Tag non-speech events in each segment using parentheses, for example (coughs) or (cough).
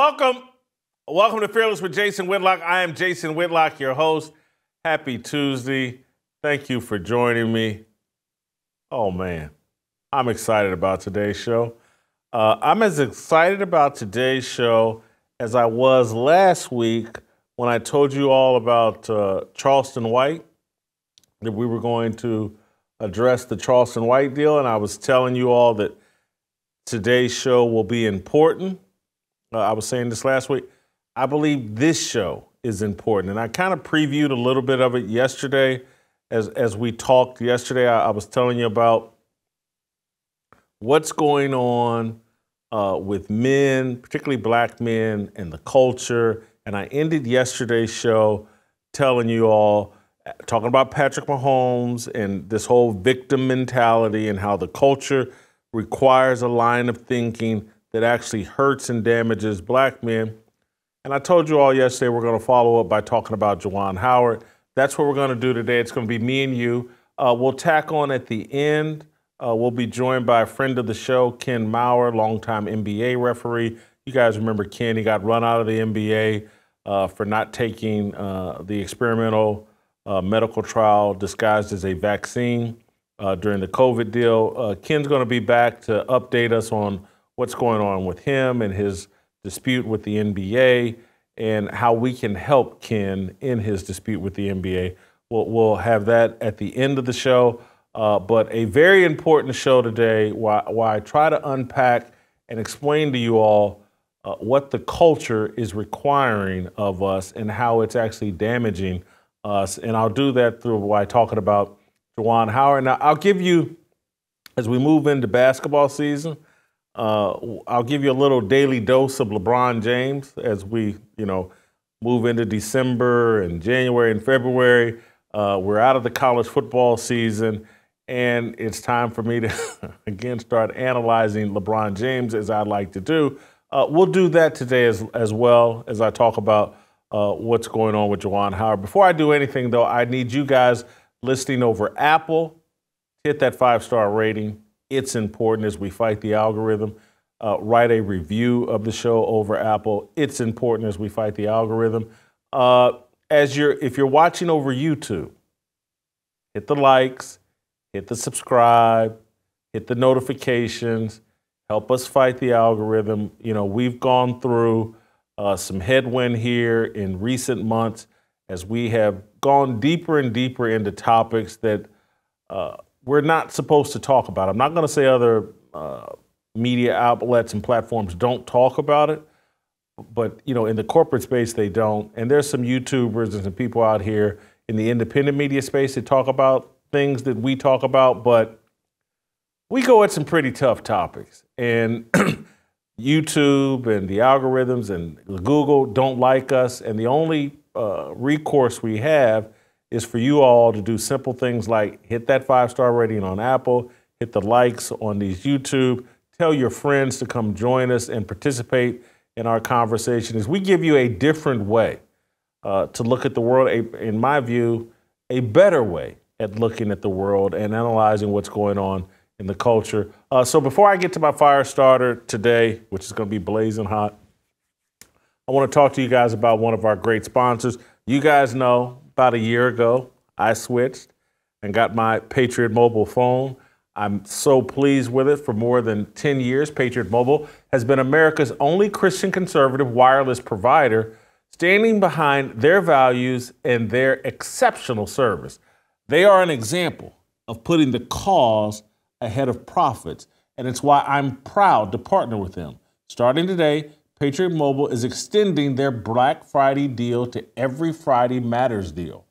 Welcome. Welcome to Fearless with Jason Whitlock. I am Jason Whitlock, your host. Happy Tuesday. Thank you for joining me. Oh, man. I'm excited about today's show. Uh, I'm as excited about today's show as I was last week when I told you all about uh, Charleston White, that we were going to address the Charleston White deal. And I was telling you all that today's show will be important uh, I was saying this last week. I believe this show is important, and I kind of previewed a little bit of it yesterday, as as we talked yesterday. I, I was telling you about what's going on uh, with men, particularly black men, and the culture. And I ended yesterday's show telling you all talking about Patrick Mahomes and this whole victim mentality and how the culture requires a line of thinking that actually hurts and damages black men. And I told you all yesterday we're going to follow up by talking about Juwan Howard. That's what we're going to do today. It's going to be me and you. Uh, we'll tack on at the end. Uh, we'll be joined by a friend of the show, Ken Mauer, longtime NBA referee. You guys remember Ken? He got run out of the NBA uh, for not taking uh, the experimental uh, medical trial disguised as a vaccine uh, during the COVID deal. Ken's going to be back to update us on what's going on with him and his dispute with the NBA and how we can help Ken in his dispute with the NBA. We'll, we'll have that at the end of the show. Uh, but a very important show today where, where, I try to unpack and explain to you all uh, what the culture is requiring of us and how it's actually damaging us. And I'll do that through by talking about Juwan Howard. Now, I'll give you, as we move into basketball season, uh, I'll give you a little daily dose of LeBron James as we, you know, move into December and January and February. Uh, we're out of the college football season, and it's time for me to (laughs) again start analyzing LeBron James as I like to do. Uh, we'll do that today as as well as I talk about uh, what's going on with Juwan Howard. Before I do anything, though, I need you guys listening over Apple hit that five star rating it's important as we fight the algorithm. Uh, write a review of the show over Apple. It's important as we fight the algorithm. Uh, as you're, if you're watching over YouTube, hit the likes, hit the subscribe, hit the notifications. Help us fight the algorithm. You know, we've gone through uh, some headwind here in recent months as we have gone deeper and deeper into topics that uh, we're not supposed to talk about. It. I'm not going to say other uh, media outlets and platforms don't talk about it, but you know, in the corporate space, they don't. And there's some YouTubers and some people out here in the independent media space that talk about things that we talk about, but we go at some pretty tough topics. And (clears throat) YouTube and the algorithms and Google don't like us, and the only uh, recourse we have is for you all to do simple things like hit that five star rating on Apple, hit the likes on these YouTube, tell your friends to come join us and participate in our conversation as we give you a different way uh, to look at the world, a, in my view, a better way at looking at the world and analyzing what's going on in the culture. Uh, so before I get to my fire starter today, which is going to be blazing hot, I want to talk to you guys about one of our great sponsors. You guys know about a year ago, I switched and got my Patriot Mobile phone. I'm so pleased with it. For more than 10 years, Patriot Mobile has been America's only Christian conservative wireless provider, standing behind their values and their exceptional service. They are an example of putting the cause ahead of profits, and it's why I'm proud to partner with them. Starting today, Patriot Mobile is extending their Black Friday deal to every Friday Matters deal.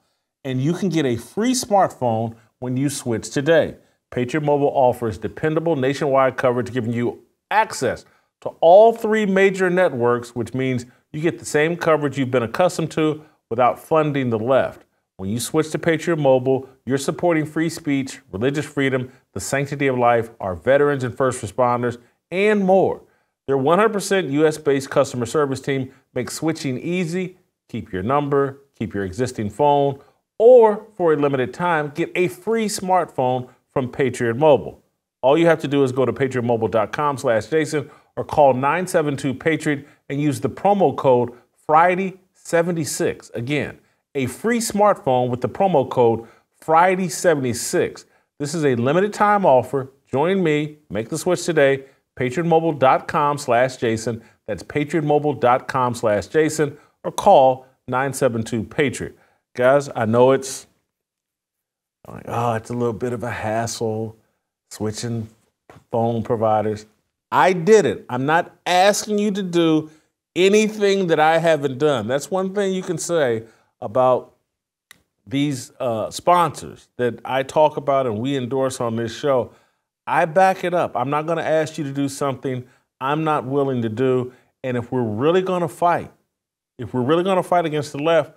And you can get a free smartphone when you switch today. Patriot Mobile offers dependable nationwide coverage, giving you access to all three major networks, which means you get the same coverage you've been accustomed to without funding the left. When you switch to Patriot Mobile, you're supporting free speech, religious freedom, the sanctity of life, our veterans and first responders, and more. Their 100% US based customer service team makes switching easy. Keep your number, keep your existing phone, or for a limited time, get a free smartphone from Patriot Mobile. All you have to do is go to patriotmobile.com slash Jason or call 972 Patriot and use the promo code Friday76. Again, a free smartphone with the promo code Friday76. This is a limited time offer. Join me, make the switch today, patriotmobile.com slash Jason. That's patriotmobile.com slash Jason or call 972 Patriot. Guys, I know it's like, oh, it's a little bit of a hassle switching phone providers. I did it. I'm not asking you to do anything that I haven't done. That's one thing you can say about these uh, sponsors that I talk about and we endorse on this show. I back it up. I'm not going to ask you to do something I'm not willing to do. And if we're really going to fight, if we're really going to fight against the left,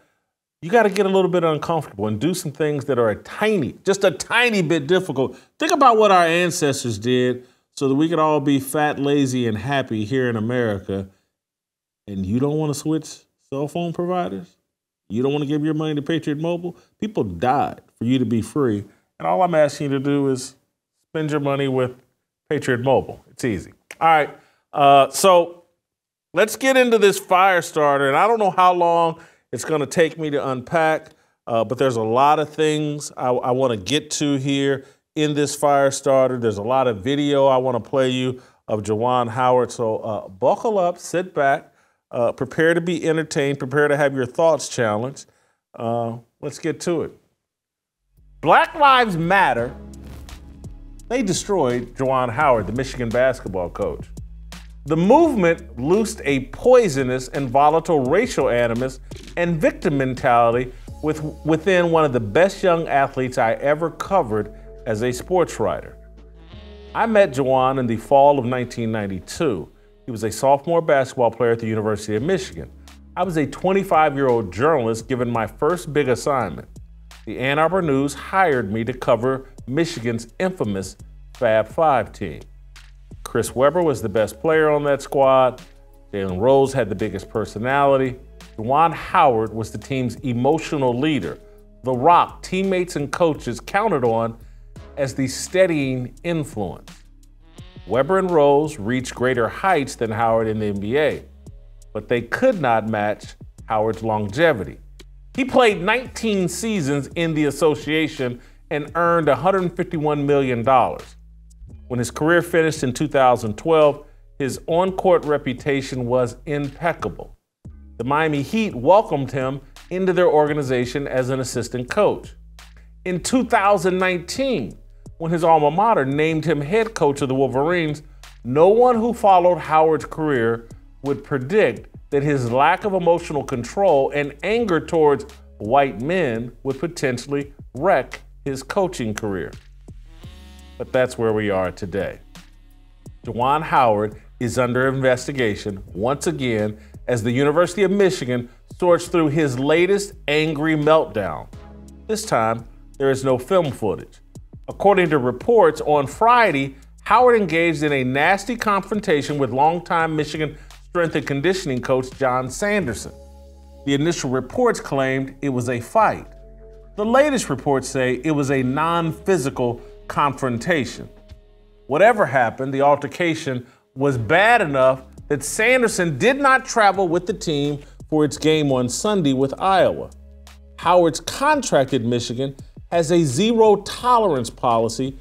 you got to get a little bit uncomfortable and do some things that are a tiny, just a tiny bit difficult. Think about what our ancestors did so that we could all be fat, lazy, and happy here in America. And you don't want to switch cell phone providers? You don't want to give your money to Patriot Mobile? People died for you to be free. And all I'm asking you to do is spend your money with Patriot Mobile. It's easy. All right. Uh, so let's get into this fire starter. And I don't know how long it's going to take me to unpack, uh, but there's a lot of things I, I want to get to here in this fire starter. There's a lot of video I want to play you of Juwan Howard. So uh, buckle up, sit back, uh, prepare to be entertained, prepare to have your thoughts challenged. Uh, let's get to it. Black Lives Matter. They destroyed Juwan Howard, the Michigan basketball coach. The movement loosed a poisonous and volatile racial animus and victim mentality with, within one of the best young athletes I ever covered as a sports writer. I met Juwan in the fall of 1992. He was a sophomore basketball player at the University of Michigan. I was a 25 year old journalist given my first big assignment. The Ann Arbor News hired me to cover Michigan's infamous Fab Five team. Chris Webber was the best player on that squad. Jalen Rose had the biggest personality. Juwan Howard was the team's emotional leader. The Rock, teammates, and coaches counted on as the steadying influence. Webber and Rose reached greater heights than Howard in the NBA, but they could not match Howard's longevity. He played 19 seasons in the association and earned $151 million. When his career finished in 2012, his on court reputation was impeccable. The Miami Heat welcomed him into their organization as an assistant coach. In 2019, when his alma mater named him head coach of the Wolverines, no one who followed Howard's career would predict that his lack of emotional control and anger towards white men would potentially wreck his coaching career but that's where we are today. Juwan Howard is under investigation once again as the University of Michigan sorts through his latest angry meltdown. This time, there is no film footage. According to reports, on Friday, Howard engaged in a nasty confrontation with longtime Michigan strength and conditioning coach John Sanderson. The initial reports claimed it was a fight. The latest reports say it was a non physical confrontation. Whatever happened, the altercation was bad enough that Sanderson did not travel with the team for its game on Sunday with Iowa. Howard's contracted Michigan has a zero tolerance policy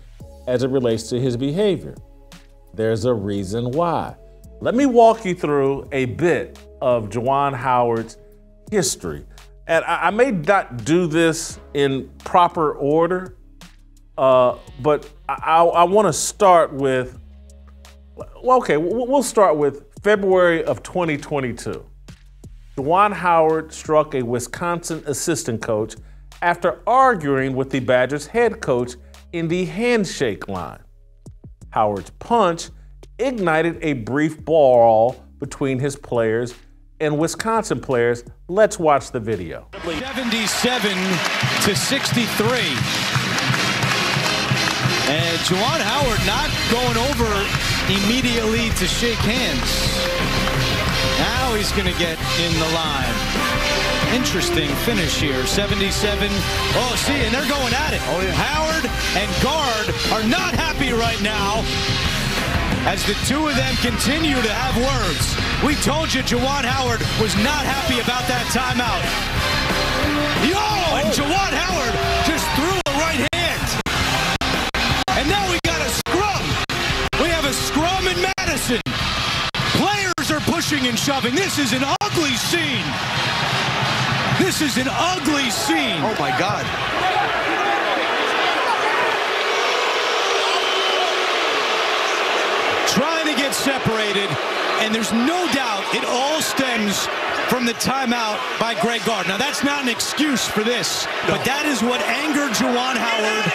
as it relates to his behavior. There's a reason why. Let me walk you through a bit of Juwan Howard's history. And I, I may not do this in proper order, uh, but I, I want to start with, well, okay, we'll start with February of 2022. Juwan Howard struck a Wisconsin assistant coach after arguing with the Badgers head coach in the handshake line. Howard's punch ignited a brief brawl between his players and Wisconsin players. Let's watch the video. 77 to 63. And Juwan Howard not going over immediately to shake hands. Now he's going to get in the line. Interesting finish here. 77. Oh, see, and they're going at it. Oh, yeah. Howard and Gard are not happy right now. As the two of them continue to have words. We told you Juwan Howard was not happy about that timeout. Yo, and oh. Juwan Howard just threw a right hand. And now we got a scrum. We have a scrum in Madison. Players are pushing and shoving. This is an ugly scene. This is an ugly scene. Oh my God. trying to get separated, and there's no doubt it all stems from the timeout by Greg Gard. Now, that's not an excuse for this, no. but that is what angered Juwan Howard,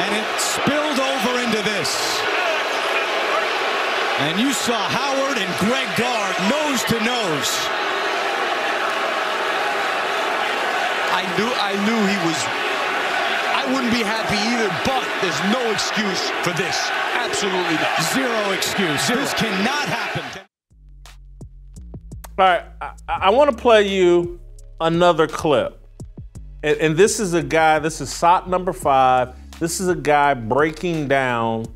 and it spilled over into this. And you saw Howard and Greg Gard nose to nose. I knew I knew he was wouldn't be happy either, but there's no excuse for this. Absolutely not. Zero excuse. Zero. This cannot happen. All right, I, I want to play you another clip. And, and, this is a guy, this is SOT number five. This is a guy breaking down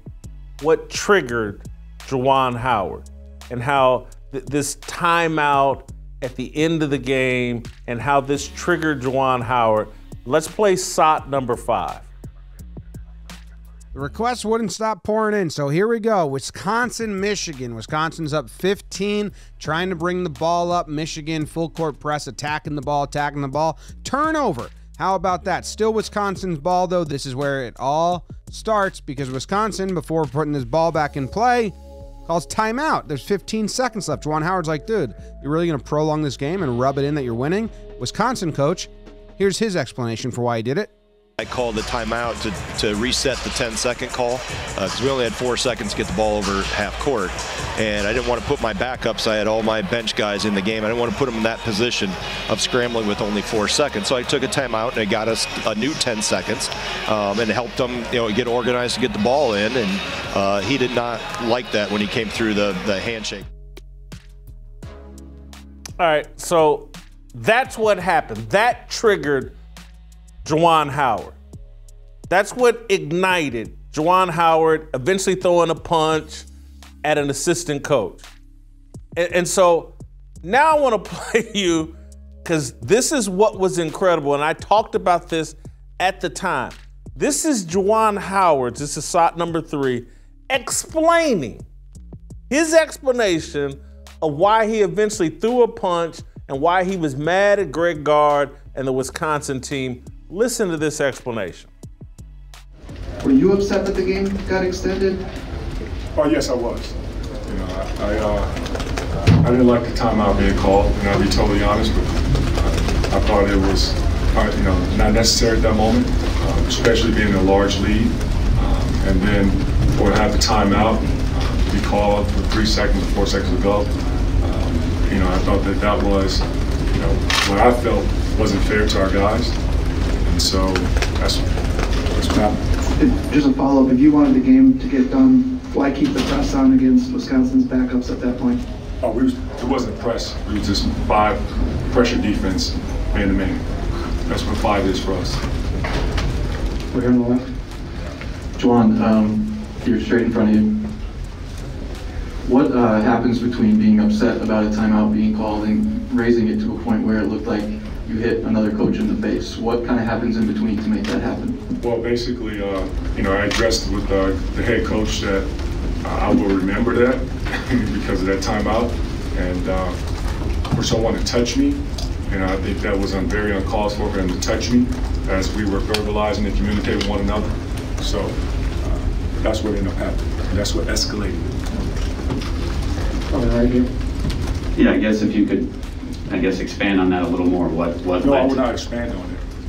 what triggered Juwan Howard and how th- this timeout at the end of the game and how this triggered Juwan Howard. Let's play SOT number five. The requests wouldn't stop pouring in, so here we go. Wisconsin, Michigan. Wisconsin's up 15, trying to bring the ball up. Michigan, full court press, attacking the ball, attacking the ball. Turnover. How about that? Still Wisconsin's ball, though. This is where it all starts because Wisconsin, before putting this ball back in play, calls timeout. There's 15 seconds left. Juwan Howard's like, dude, you're really going to prolong this game and rub it in that you're winning? Wisconsin coach Here's his explanation for why he did it. I called the timeout to, to reset the 10 second call because uh, we only had four seconds to get the ball over half court. And I didn't want to put my backups, I had all my bench guys in the game. I didn't want to put them in that position of scrambling with only four seconds. So I took a timeout and it got us a new 10 seconds um, and helped them you know, get organized to get the ball in. And uh, he did not like that when he came through the, the handshake. All right, so that's what happened. That triggered Juwan Howard. That's what ignited Juwan Howard eventually throwing a punch at an assistant coach. And, and so now I want to (laughs) play you because this is what was incredible. And I talked about this at the time. This is Juwan Howard, this is SOT number three, explaining his explanation of why he eventually threw a punch and why he was mad at Greg Gard and the Wisconsin team. Listen to this explanation. Were you upset that the game got extended? Oh yes, I was. You know, I I, uh, I didn't like the timeout being called, and I'll be totally honest with you. I, I thought it was, uh, you know, not necessary at that moment, uh, especially being a large lead. Um, and then for to have the timeout uh, be called with three seconds or four seconds to go, you know, I thought that that was, you know, what I felt wasn't fair to our guys. And so that's, that's what happened. Just a follow-up, if you wanted the game to get done, why keep the press on against Wisconsin's backups at that point? Oh, we was, it wasn't press. We was just five pressure defense, man to man. That's what five is for us. We're here on the left. Juwan, um, you're straight in front of you. What uh, happens between being upset about a timeout being called and raising it to a point where it looked like you hit another coach in the face? What kind of happens in between to make that happen? Well, basically, uh, you know, I addressed with uh, the head coach that I will remember that (laughs) because of that timeout, and uh, for someone to touch me, and I think that was very uncalled for for him to touch me as we were verbalizing and communicating with one another. So uh, that's what ended up happening, that's what escalated right here. Yeah, I guess if you could, I guess, expand on that a little more. What what No, led I would to- not expand on it.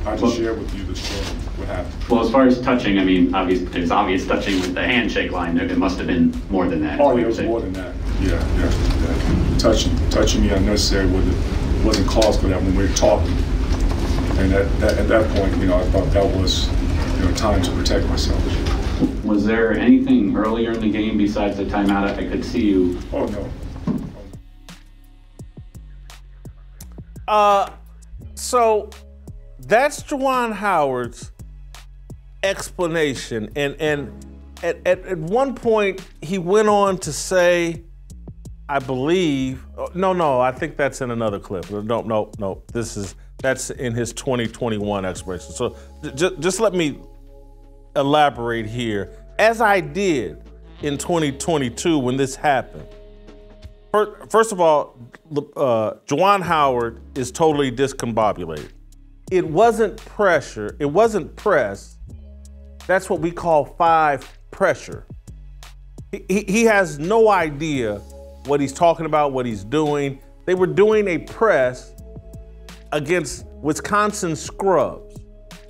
I just Well- share with you the story, what happened. Well, as far as touching, I mean, obvious, it's obvious touching with the handshake line. There, it must have been more than that. Oh, is yeah, it you're was saying. more than that. Yeah, yeah, yeah. Touching, touching me unnecessary wasn't, wasn't cause for that when we were talking. And at, that- at that point, you know, I thought that was, you know, time to protect myself. Was there anything earlier in the game besides the timeout? I could see you. Oh, no. Uh, so that's Juwan Howard's explanation, and and at, at, at one point, he went on to say, I believe, oh, no, no, I think that's in another clip. No, no, no, this is, that's in his 2021 explanation. So just, just let me elaborate here. As I did in 2022 when this happened, First of all, uh, Juwan Howard is totally discombobulated. It wasn't pressure. It wasn't press. That's what we call five pressure. He, he, has no idea what he's talking about, what he's doing. They were doing a press against Wisconsin scrubs,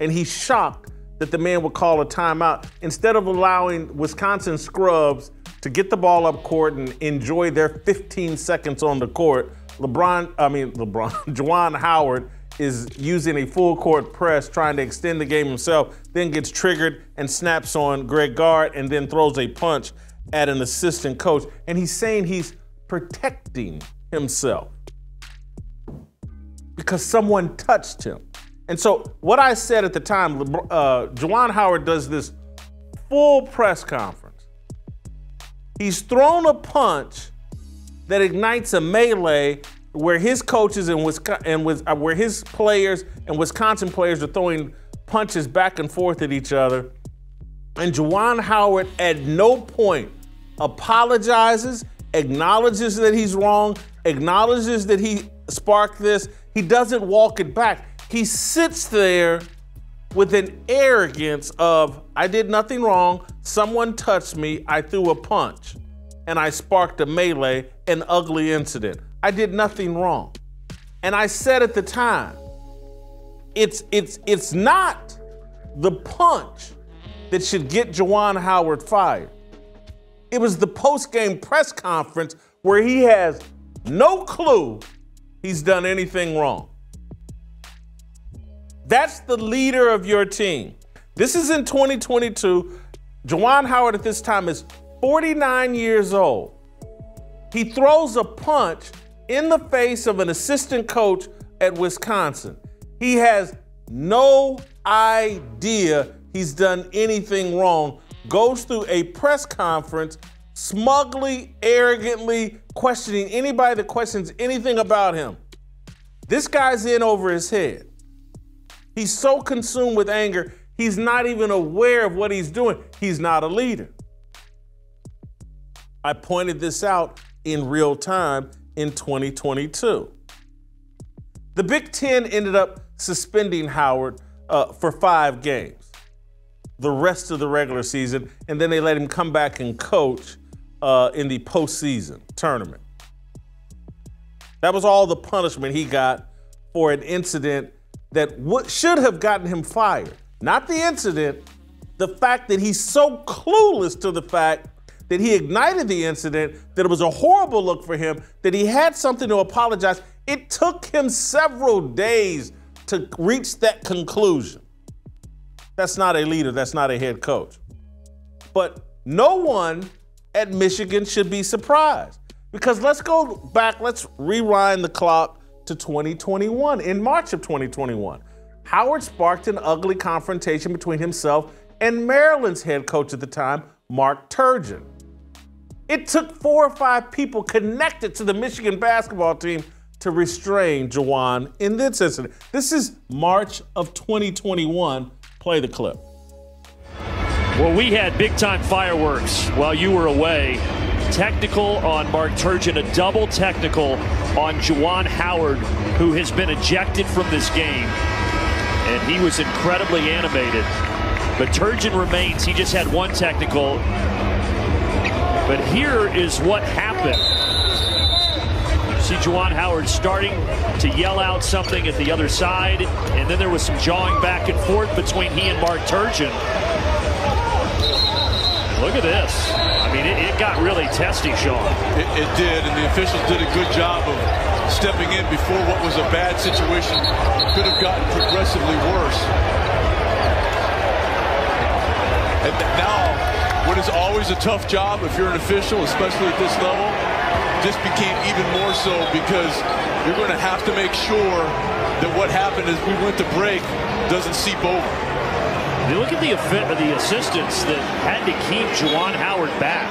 and he's shocked that the man would call a timeout instead of allowing Wisconsin scrubs to get the ball up court and enjoy their 15 seconds on the court. LeBron, I mean LeBron, (laughs) Juwan Howard is using a full court press, trying to extend the game himself, then gets triggered and snaps on Greg Gard and then throws a punch at an assistant coach. And he's saying he's protecting himself because someone touched him. And so, what I said at the time, uh, Juwan Howard does this full press conference. He's thrown a punch that ignites a melee where his coaches and, Wisconsin, and uh, where his players and Wisconsin players are throwing punches back and forth at each other. And Juwan Howard at no point apologizes, acknowledges that he's wrong, acknowledges that he sparked this. He doesn't walk it back. He sits there with an arrogance of, I did nothing wrong, someone touched me, I threw a punch, and I sparked a melee, an ugly incident. I did nothing wrong. And I said at the time, it's it's it's not the punch that should get Juwan Howard fired. It was the post-game press conference where he has no clue he's done anything wrong. That's the leader of your team. This is in 2022. Juwan Howard at this time is 49 years old. He throws a punch in the face of an assistant coach at Wisconsin. He has no idea he's done anything wrong, goes through a press conference smugly, arrogantly questioning anybody that questions anything about him. This guy's in over his head. He's so consumed with anger, he's not even aware of what he's doing. He's not a leader. I pointed this out in real time in 2022. The Big Ten ended up suspending Howard uh, for five games, the rest of the regular season, and then they let him come back and coach uh, in the postseason tournament. That was all the punishment he got for an incident that should have gotten him fired. Not the incident, the fact that he's so clueless to the fact that he ignited the incident, that it was a horrible look for him, that he had something to apologize. It took him several days to reach that conclusion. That's not a leader, that's not a head coach. But no one at Michigan should be surprised. Because let's go back, let's rewind the clock to 2021. In March of 2021, Howard sparked an ugly confrontation between himself and Maryland's head coach at the time, Mark Turgeon. It took four or five people connected to the Michigan basketball team to restrain Juwan in this incident. This is March of 2021. Play the clip. Well, we had big time fireworks while you were away. Technical on Mark Turgeon, a double technical on Juwan Howard, who has been ejected from this game. And he was incredibly animated. But Turgeon remains. He just had one technical. But here is what happened. You See Juwan Howard starting to yell out something at the other side, and then there was some jawing back and forth between he and Mark Turgeon. Look at this. I mean, it, it got really testy, Sean. It, it, did, and the officials did a good job of stepping in before what was a bad situation could have gotten progressively worse. And now what is always a tough job if you're an official, especially at this level, just became even more so because you're going to have to make sure that what happened as we went to break doesn't seep over. You look at the, effect of the assistants that had to keep Juwan Howard back.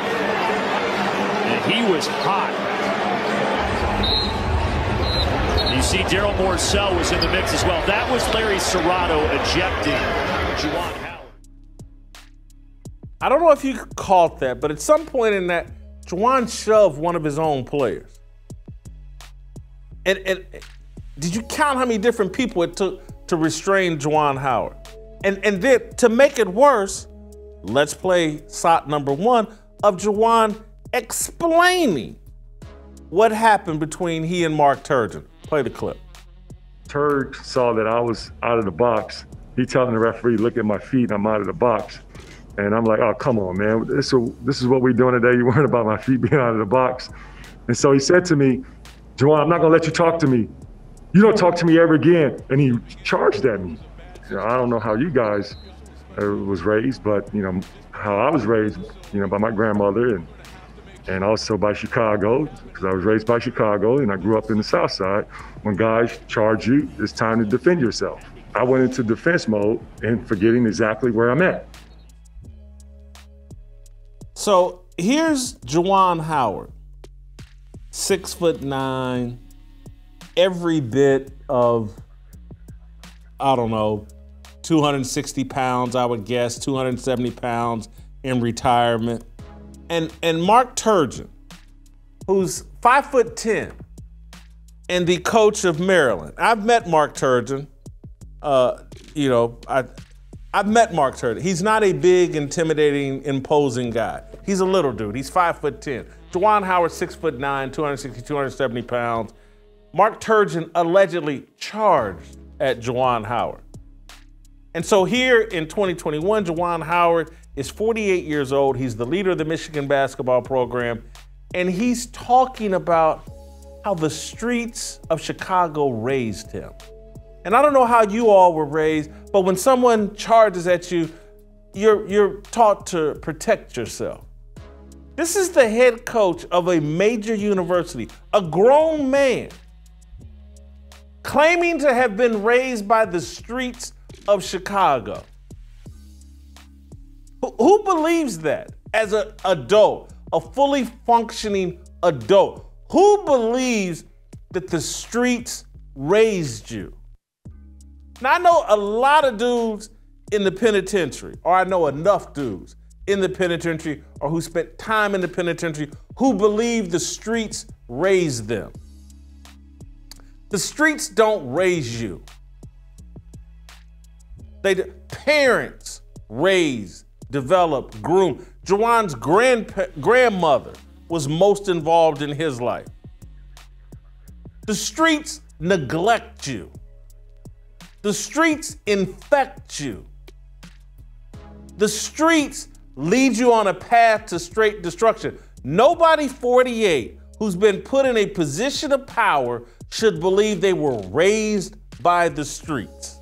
And he was hot. You see Darryl Morsell was in the mix as well. That was Larry Serrato ejecting Juwan Howard. I don't know if you caught that, but at some point in that, Juwan shoved one of his own players. And, and did you count how many different people it took to restrain Juwan Howard? And, and then to make it worse, let's play SOT number one of Juwan explaining what happened between he and Mark Turgeon. Play the clip. Turd saw that I was out of the box. He telling the referee, look at my feet, I'm out of the box. And I'm like, oh, come on, man. This is, this is what we're doing today. You worried about my feet being out of the box. And so he said to me, Juwan, I'm not going to let you talk to me. You don't talk to me ever again. And he charged at me. You know, I don't know how you guys uh, was raised, but, you know, how I was raised, you know, by my grandmother and and also by Chicago, because I was raised by Chicago and I grew up in the South Side. When guys charge you, it's time to defend yourself. I went into defense mode and forgetting exactly where I'm at. So here's Juwan Howard, six foot nine, every bit of, I don't know, 260 pounds, I would guess, 270 pounds in retirement and and Mark Turgeon, who's five foot ten, and the coach of Maryland. I've met Mark Turgeon. Uh, you know, I I've met Mark Turgeon. He's not a big, intimidating, imposing guy. He's a little dude. He's five foot ten. Juwan Howard, six foot nine, 260, 270 pounds. Mark Turgeon allegedly charged at Juwan Howard. And so here in 2021, Juwan Howard is 48 years old. He's the leader of the Michigan basketball program. And he's talking about how the streets of Chicago raised him. And I don't know how you all were raised, but when someone charges at you, you're, you're taught to protect yourself. This is the head coach of a major university, a grown man, claiming to have been raised by the streets of Chicago. Who believes that as an adult, a fully functioning adult? Who believes that the streets raised you? Now, I know a lot of dudes in the penitentiary, or I know enough dudes in the penitentiary or who spent time in the penitentiary who believe the streets raised them. The streets don't raise you. They parents raise developed, groomed. Juwan's grandmother was most involved in his life. The streets neglect you. The streets infect you. The streets lead you on a path to straight destruction. Nobody 48 who's been put in a position of power should believe they were raised by the streets.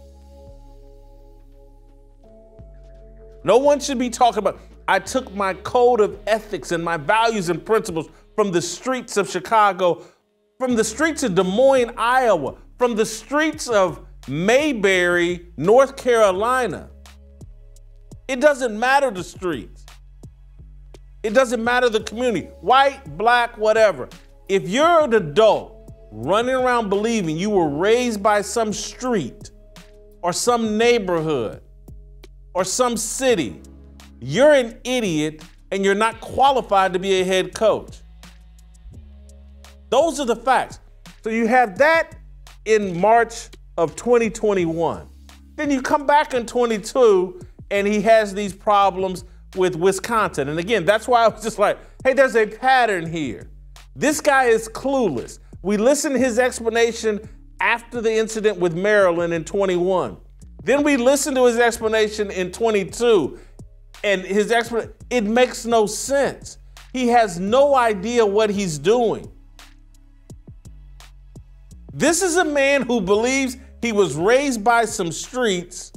No one should be talking about, I took my code of ethics and my values and principles from the streets of Chicago, from the streets of Des Moines, Iowa, from the streets of Mayberry, North Carolina. It doesn't matter the streets. It doesn't matter the community, white, black, whatever. If you're an adult running around believing you were raised by some street or some neighborhood or some city, you're an idiot and you're not qualified to be a head coach. Those are the facts. So you have that in March of 2021. Then you come back in 22 and he has these problems with Wisconsin. And again, that's why I was just like, hey, there's a pattern here. This guy is clueless. We listened to his explanation after the incident with Maryland in 21. Then we listen to his explanation in 22, and his explanation, it makes no sense. He has no idea what he's doing. This is a man who believes he was raised by some streets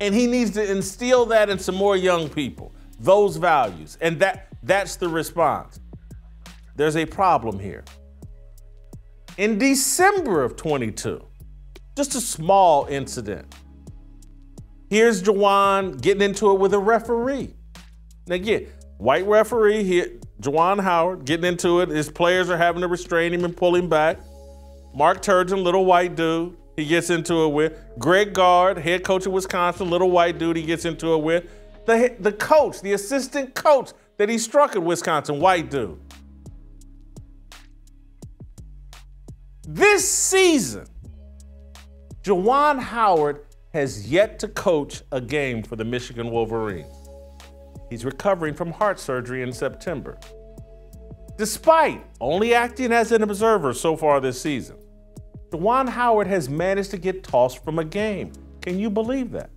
and he needs to instill that in some more young people, those values. And that that's the response. There's a problem here. In December of 22, just a small incident. Here's Juwan getting into it with a referee. Now, again, white referee here, Juwan Howard getting into it. His players are having to restrain him and pull him back. Mark Turgeon, little white dude, he gets into it with. Greg Gard, head coach of Wisconsin, little white dude, he gets into it with. The, the coach, the assistant coach that he struck at Wisconsin, white dude. This season, Juwan Howard has yet to coach a game for the Michigan Wolverines. He's recovering from heart surgery in September. Despite only acting as an observer so far this season, Juwan Howard has managed to get tossed from a game. Can you believe that?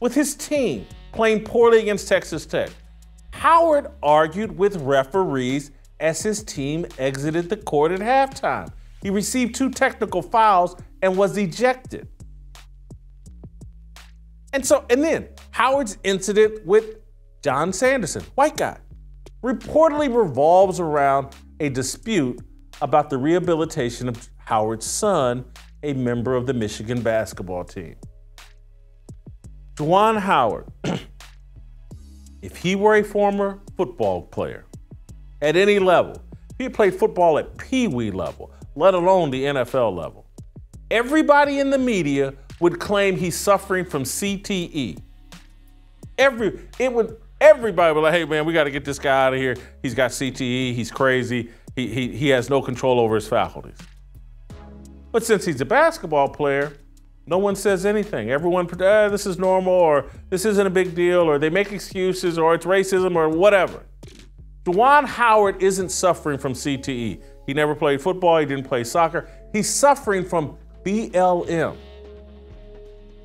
With his team playing poorly against Texas Tech, Howard argued with referees as his team exited the court at halftime. He received two technical fouls and was ejected. And so, and then Howard's incident with John Sanderson, white guy, reportedly revolves around a dispute about the rehabilitation of Howard's son, a member of the Michigan basketball team. Juwan Howard, (clears throat) if he were a former football player at any level, he played football at Pee Wee level, let alone the NFL level. Everybody in the media would claim he's suffering from CTE. Every it would everybody would like, hey man, we got to get this guy out of here. He's got CTE. He's crazy. He, he, he has no control over his faculties. But since he's a basketball player, no one says anything. Everyone, ah, this is normal, or this isn't a big deal, or they make excuses, or it's racism, or whatever. Juwan Howard isn't suffering from CTE. He never played football, he didn't play soccer. He's suffering from BLM.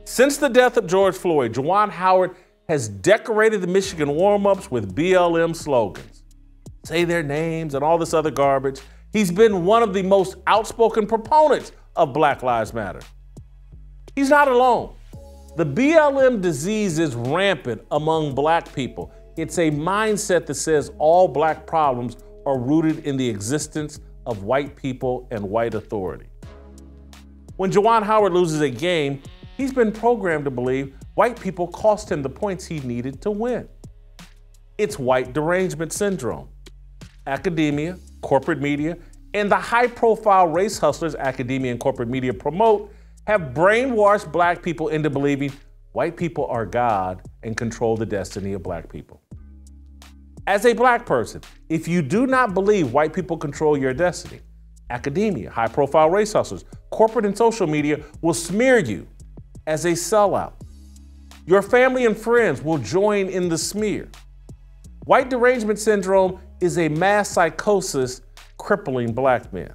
Since the death of George Floyd, Juwan Howard has decorated the Michigan warm ups with BLM slogans. Say their names and all this other garbage. He's been one of the most outspoken proponents of Black Lives Matter. He's not alone. The BLM disease is rampant among black people. It's a mindset that says all black problems are rooted in the existence of white people and white authority. When Juwan Howard loses a game, he's been programmed to believe white people cost him the points he needed to win. It's white derangement syndrome. Academia, corporate media, and the high profile race hustlers academia and corporate media promote have brainwashed black people into believing white people are God and control the destiny of black people. As a black person, if you do not believe white people control your destiny, academia, high profile race hustlers, corporate and social media will smear you as a sellout. Your family and friends will join in the smear. White derangement syndrome is a mass psychosis crippling black men.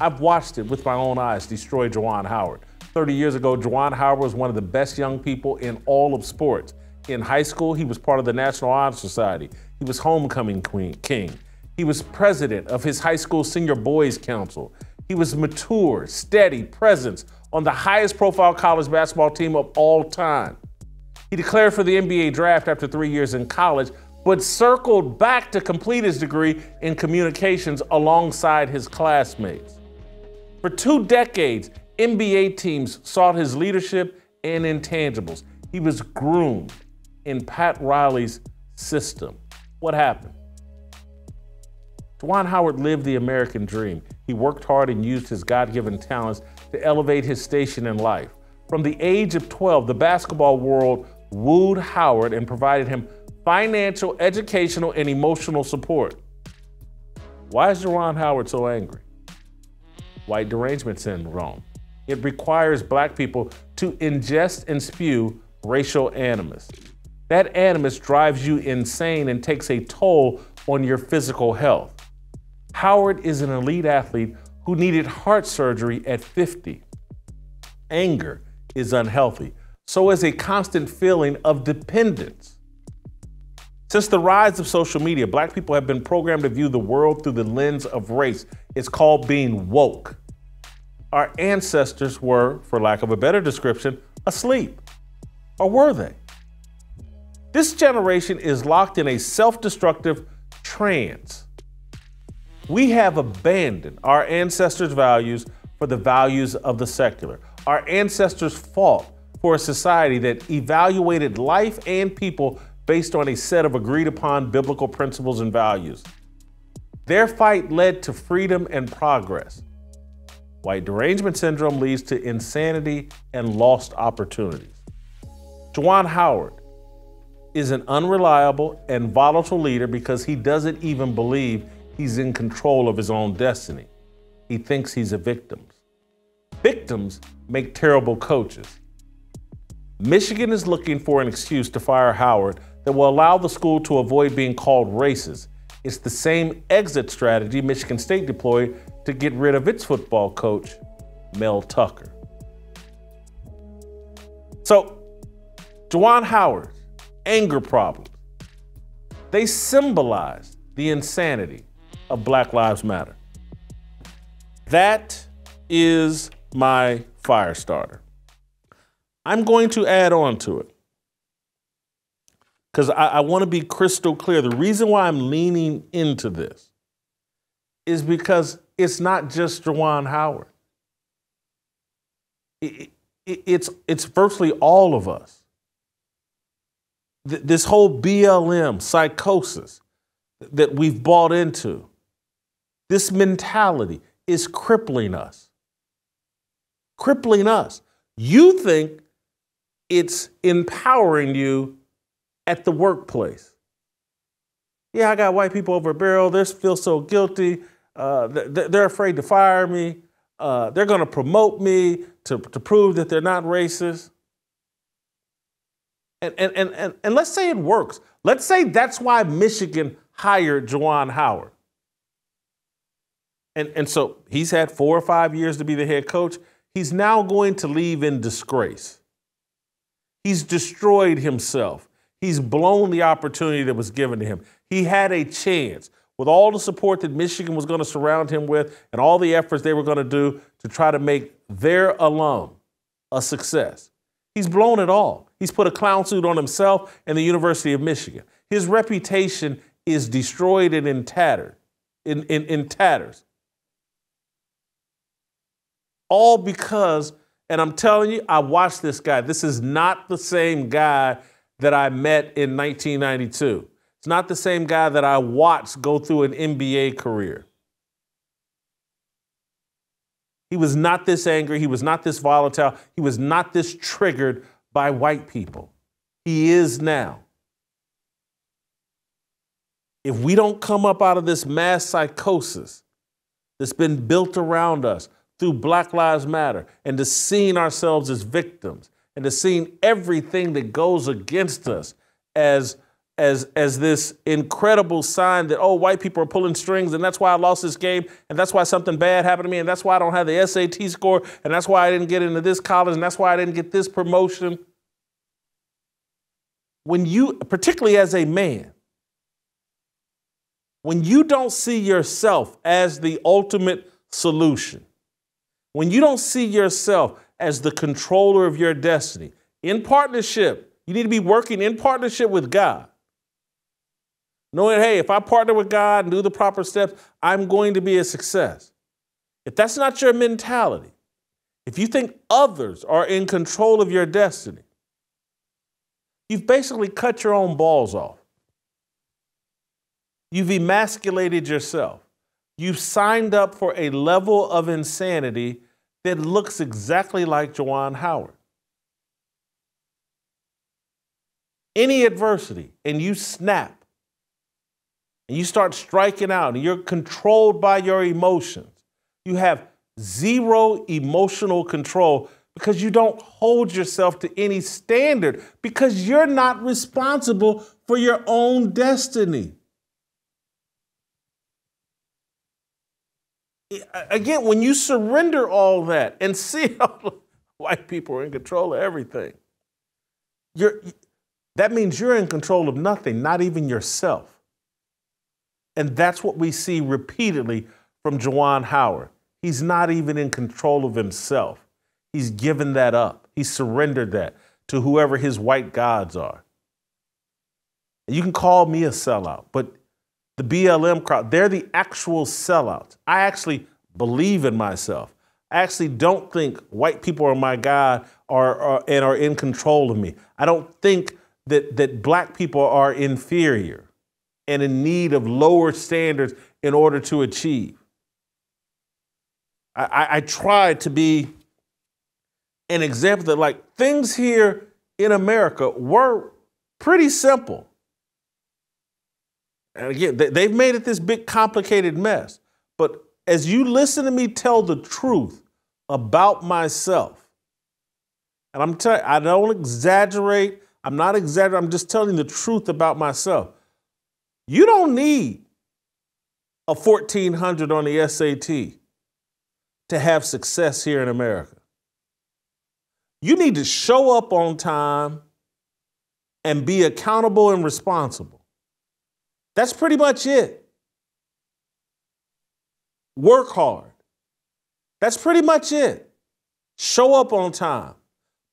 I've watched it with my own eyes destroy Juwan Howard. 30 years ago, Juwan Howard was one of the best young people in all of sports. In high school, he was part of the National Honor Society. He was homecoming queen, king. He was president of his high school senior boys council. He was mature, steady presence on the highest profile college basketball team of all time. He declared for the NBA draft after three years in college, but circled back to complete his degree in communications alongside his classmates. For two decades, NBA teams sought his leadership and intangibles. He was groomed in Pat Riley's system. What happened? Juwan Howard lived the American dream. He worked hard and used his God given talents to elevate his station in life. From the age of 12, the basketball world wooed Howard and provided him financial, educational, and emotional support. Why is Juwan Howard so angry? White derangement syndrome. It requires black people to ingest and spew racial animus. That animus drives you insane and takes a toll on your physical health. Howard is an elite athlete who needed heart surgery at 50. Anger is unhealthy. So is a constant feeling of dependence. Since the rise of social media, black people have been programmed to view the world through the lens of race. It's called being woke. Our ancestors were, for lack of a better description, asleep. Or were they? This generation is locked in a self destructive trance. We have abandoned our ancestors' values for the values of the secular. Our ancestors fought for a society that evaluated life and people based on a set of agreed upon biblical principles and values. Their fight led to freedom and progress. White derangement syndrome leads to insanity and lost opportunities. Juwan Howard is an unreliable and volatile leader because he doesn't even believe he's in control of his own destiny. He thinks he's a victim. Victims make terrible coaches. Michigan is looking for an excuse to fire Howard that will allow the school to avoid being called racist. It's the same exit strategy Michigan State deployed to get rid of its football coach, Mel Tucker. So, Juwan Howard, anger problems, they symbolize the insanity of Black Lives Matter. That is my fire starter. I'm going to add on to it because I, I want to be crystal clear. The reason why I'm leaning into this is because it's not just Juwan Howard. It, it, it's, it's virtually all of us. Th- this whole BLM psychosis that we've bought into, this mentality is crippling us. Crippling us. You think it's empowering you at the workplace. Yeah, I got white people over a barrel. They feel so guilty. Uh, they're afraid to fire me. Uh, they're going to promote me to, to prove that they're not racist. And, and, and, and, and let's say it works. Let's say that's why Michigan hired Juwan Howard. And, and so he's had four or five years to be the head coach. He's now going to leave in disgrace. He's destroyed himself. He's blown the opportunity that was given to him. He had a chance with all the support that Michigan was going to surround him with and all the efforts they were going to do to try to make their alum a success. He's blown it all. He's put a clown suit on himself and the University of Michigan. His reputation is destroyed and in tatter, in, in, in tatters. All because, and I'm telling you, I watched this guy. This is not the same guy that I met in 1992. It's not the same guy that I watched go through an NBA career. He was not this angry. He was not this volatile. He was not this triggered by white people. He is now. If we don't come up out of this mass psychosis that's been built around us through Black Lives Matter and to seeing ourselves as victims and to seeing everything that goes against us as as as this incredible sign that oh white people are pulling strings and that's why I lost this game and that's why something bad happened to me and that's why I don't have the SAT score and that's why I didn't get into this college and that's why I didn't get this promotion. When you particularly as a man when you don't see yourself as the ultimate solution when you don't see yourself as the controller of your destiny in partnership, you need to be working in partnership with God. Knowing, hey, if I partner with God and do the proper steps, I'm going to be a success. If that's not your mentality, if you think others are in control of your destiny, you've basically cut your own balls off. You've emasculated yourself. You've signed up for a level of insanity that looks exactly like Juwan Howard. Any adversity, and you snap, and you start striking out, and you're controlled by your emotions. You have zero emotional control because you don't hold yourself to any standard because you're not responsible for your own destiny. Again, when you surrender all that and (laughs) see how white people are in control of everything, you're, that means you're in control of nothing, not even yourself. And that's what we see repeatedly from Juwan Howard. He's not even in control of himself. He's given that up. He surrendered that to whoever his white gods are. You can call me a sellout, but the BLM crowd, they're the actual sellouts. I actually believe in myself. I actually don't think white people are my God are, and are in control of me. I don't think that, that black people are inferior and in need of lower standards in order to achieve. I, I try to be an example that, like, things here in America were pretty simple. Uh, and again, they've made it this big, complicated mess. But as you listen to me tell the truth about myself, and I'm telling I don't exaggerate, I'm not exaggerating, I'm just telling the truth about myself. You don't need a 1400 on the SAT to have success here in America. You need to show up on time and be accountable and responsible. That's pretty much it. Work hard. That's pretty much it. Show up on time.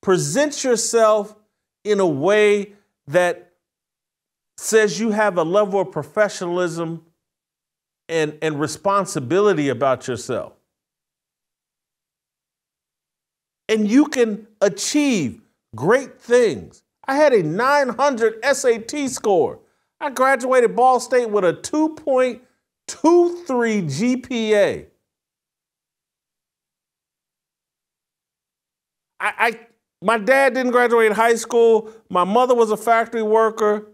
Present yourself in a way that says you have a level of professionalism and, and responsibility about yourself. And you can achieve great things. I had a 900 SAT score. I graduated Ball State with a 2.23 GPA. I, I, my dad didn't graduate high school. My mother was a factory worker.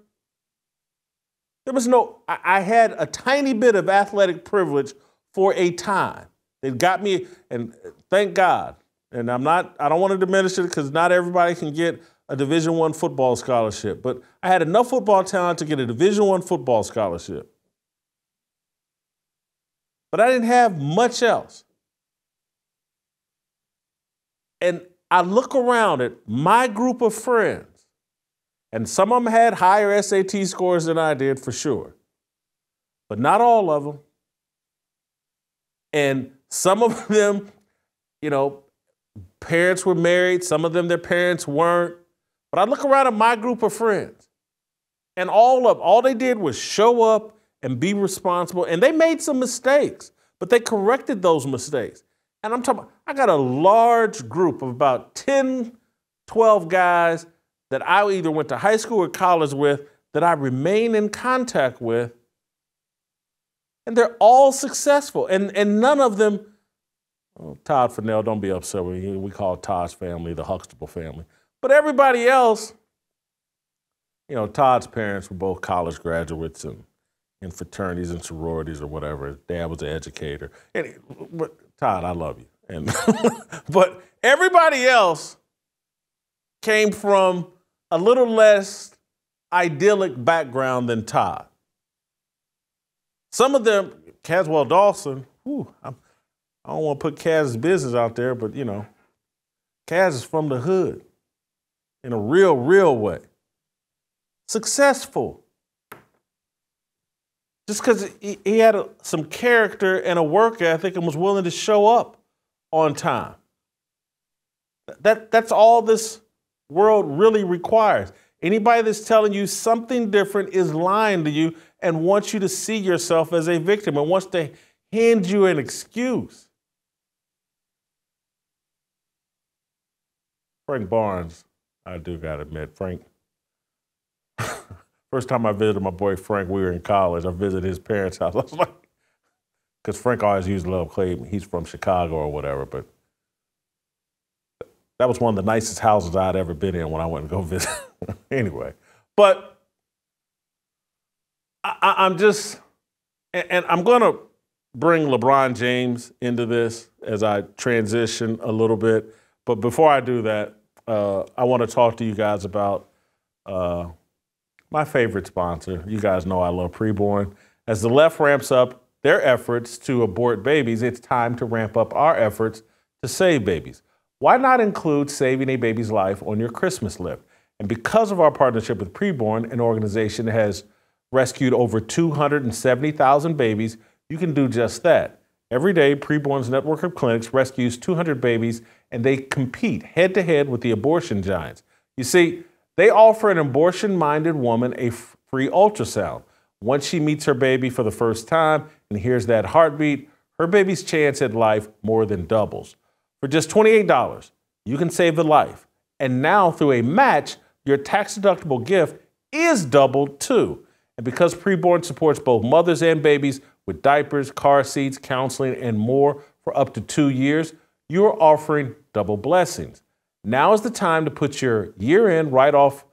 There was no, I, I had a tiny bit of athletic privilege for a time. It got me, and thank God. And I'm not, I don't want to diminish it because not everybody can get a Division One football scholarship, but I had enough football talent to get a Division One football scholarship. But I didn't have much else. And I look around at my group of friends, and some of them had higher SAT scores than I did for sure, but not all of them. And some of (laughs) them, you know, parents were married, some of them, their parents weren't. But I look around at my group of friends, and all of all they did was show up and be responsible. And they made some mistakes, but they corrected those mistakes. And I'm talking, I got a large group of about 10, 12 guys that I either went to high school or college with that I remain in contact with. And they're all successful. And, and none of them, oh, Todd Fennell, don't be upset with me. We call Todd's family the Huxtable family. But everybody else, you know, Todd's parents were both college graduates and in fraternities and sororities or whatever. Dad was an educator. And, but Todd, I love you. And (laughs) but everybody else came from a little less idyllic background than Todd. Some of them, Caswell Dawson, whew, I don't want to put Kaz's business out there, but you know, Kaz is from the hood in a real, real way. Successful. Just because he, he, had a, some character and a work ethic and was willing to show up on time. That, that's all this world really requires. Anybody that's telling you something different is lying to you and wants you to see yourself as a victim and wants to hand you an excuse. Frank Barnes I do got to admit, Frank. (laughs) First time I visited my boy Frank, we were in college. I visited his parents' house. (laughs) I was like, because Frank always used to love claim he's from Chicago or whatever, but that was one of the nicest houses I'd ever been in when I went to go (laughs) visit. anyway, but I, am just, and, and I'm going to bring LeBron James into this as I transition a little bit. But before I do that, uh, I want to talk to you guys about uh, my favorite sponsor. You guys know I love preborn. As the left ramps up their efforts to abort babies, it's time to ramp up our efforts to save babies. Why not include saving a baby's life on your Christmas list? And because of our partnership with Preborn, an organization that has rescued over 270,000 babies, you can do just that. Every day, Preborn's network of clinics rescues 200 babies and they compete head to head with the abortion giants. You see, they offer an abortion minded woman a free ultrasound. Once she meets her baby for the first time and hears that heartbeat, her baby's chance at life more than doubles. For just $28, you can save a life. And now, through a match, your tax deductible gift is doubled too. And because preborn supports both mothers and babies with diapers, car seats, counseling, and more for up to two years, you're offering double blessings. Now is the time to put your year-end write-off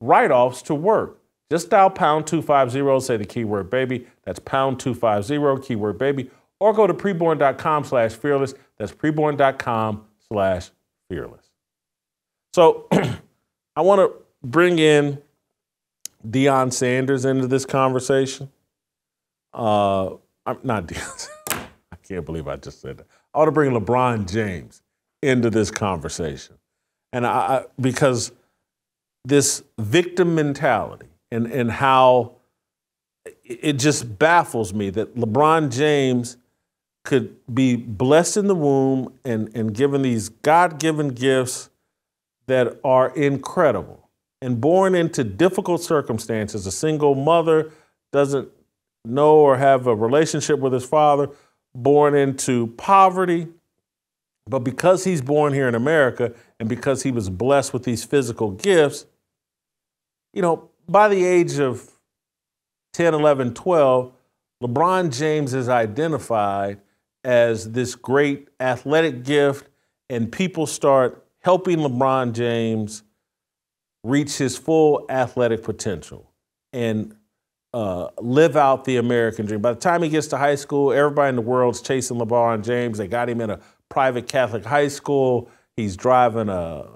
write-offs to work. Just dial pound 250, say the keyword baby. That's pound 250, keyword baby. Or go to preborn.com slash fearless. That's preborn.com slash fearless. So (clears throat) I want to bring in Deion Sanders into this conversation. Uh, I'm not Deion. (laughs) I can't believe I just said that. I want to bring LeBron James into this conversation, and I because this victim mentality and and how it just baffles me that LeBron James could be blessed in the womb and, and given these God given gifts that are incredible and born into difficult circumstances. A single mother doesn't know or have a relationship with his father, born into poverty. But because he's born here in America and because he was blessed with these physical gifts, you know, by the age of 10, 11, 12, LeBron James is identified as this great athletic gift, and people start helping LeBron James reach his full athletic potential and uh, live out the American dream. By the time he gets to high school, everybody in the world's chasing LeBron James. They got him in a private Catholic high school. He's driving a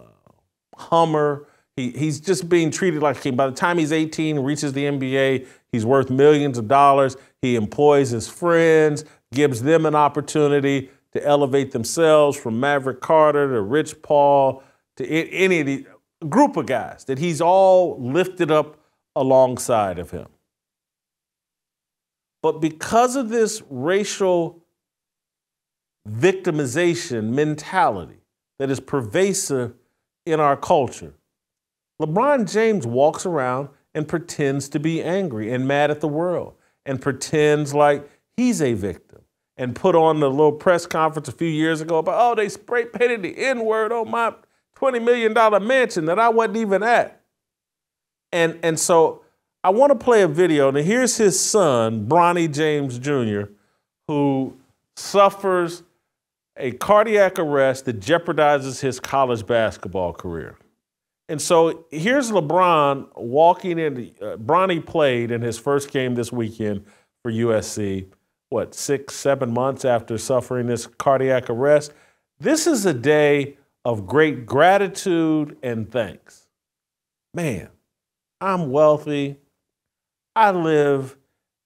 Hummer. He, he's just being treated like a king. By the time he's 18, reaches the NBA, he's worth millions of dollars. He employs his friends, gives them an opportunity to elevate themselves from Maverick Carter to Rich Paul to any of the group of guys that he's all lifted up alongside of him. But because of this racial victimization mentality that is pervasive in our culture, LeBron James walks around and pretends to be angry and mad at the world and pretends like he's a victim and put on the little press conference a few years ago about, oh, they spray painted the N word on my $20 million mansion that I wasn't even at. And, and so I want to play a video. Now, here's his son, Bronny James Jr., who suffers a cardiac arrest that jeopardizes his college basketball career. And so here's LeBron walking in. Uh, Bronny played in his first game this weekend for USC, what, six, seven months after suffering this cardiac arrest. This is a day of great gratitude and thanks. Man, I'm wealthy. I live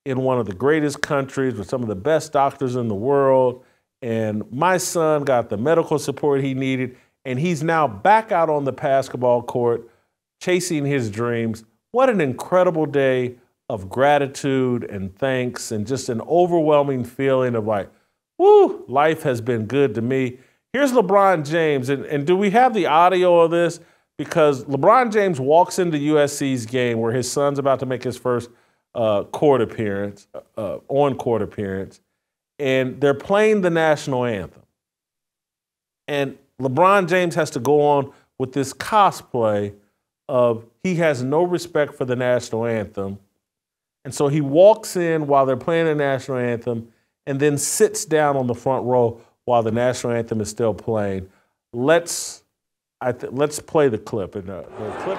in one of the greatest countries with some of the best doctors in the world. And my son got the medical support he needed. And he's now back out on the basketball court chasing his dreams. What an incredible day of gratitude and thanks and just an overwhelming feeling of like, whoo, life has been good to me. Here's LeBron James, and, and do we have the audio of this? Because LeBron James walks into USC's game where his son's about to make his first uh, court appearance, uh, on court appearance, and they're playing the national anthem. And LeBron James has to go on with this cosplay of he has no respect for the national anthem. And so he walks in while they're playing the national anthem and then sits down on the front row while the national anthem is still playing. Let's I th- let's play the clip. And uh, the clip.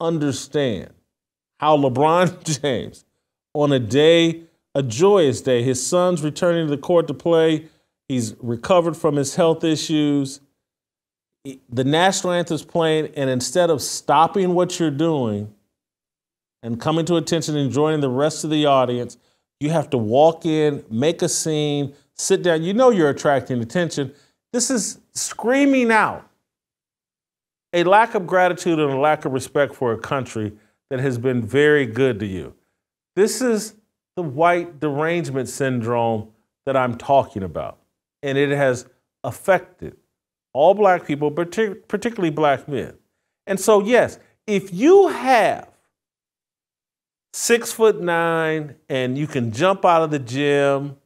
understand how LeBron (laughs) James, on a day, a joyous day, his son's returning to the court to play, he's recovered from his health issues. The national anthem's playing, and instead of stopping what you're doing and coming to attention and joining the rest of the audience, you have to walk in, make a scene, sit down. You know you're attracting attention. This is screaming out a lack of gratitude and a lack of respect for a country that has been very good to you. This is the white derangement syndrome that I'm talking about. And it has affected all black people, particularly black men. And so, yes, if you have six foot nine and you can jump out of the gym,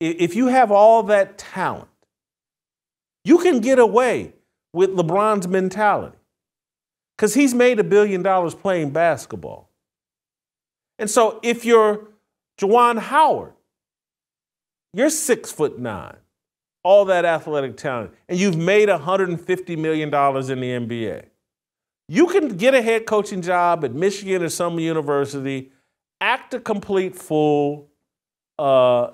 if you have all that talent, you can get away with LeBron's mentality because he's made a billion dollars playing basketball. And so if you're Juwan Howard, you're six foot nine, all that athletic talent, and you've made $150 million in the NBA. You can get a head coaching job at Michigan or some university, act a complete fool uh,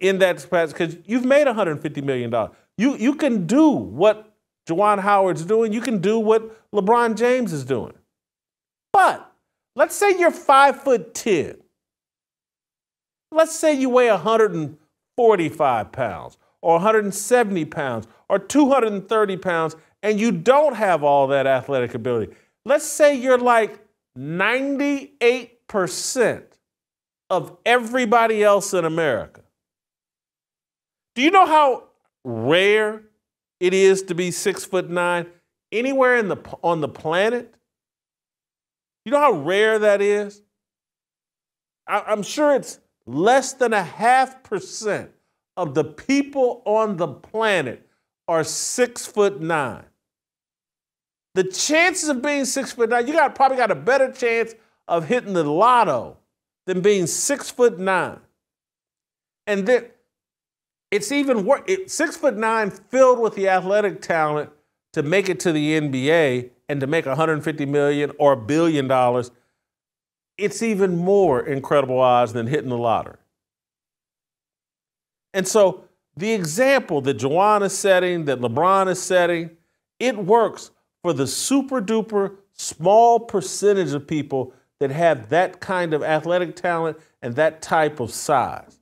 in that because you've made $150 million. You, you can do what Juwan Howard's doing, you can do what LeBron James is doing. But let's say you're five foot 10. Let's say you weigh 145 pounds or 170 pounds or 230 pounds and you don't have all that athletic ability. Let's say you're like 98% of everybody else in America. Do you know how rare it is to be six foot nine anywhere in the, on the planet? You know how rare that is? I, I'm sure it's less than a half percent of the people on the planet are six foot nine. The chances of being six foot nine, you got probably got a better chance of hitting the lotto than being six foot nine. And then it's even worse. It, six foot nine, filled with the athletic talent to make it to the NBA and to make 150 million or a billion dollars. It's even more incredible odds than hitting the lottery. And so the example that Juwan is setting, that LeBron is setting, it works for the super duper small percentage of people that have that kind of athletic talent and that type of size.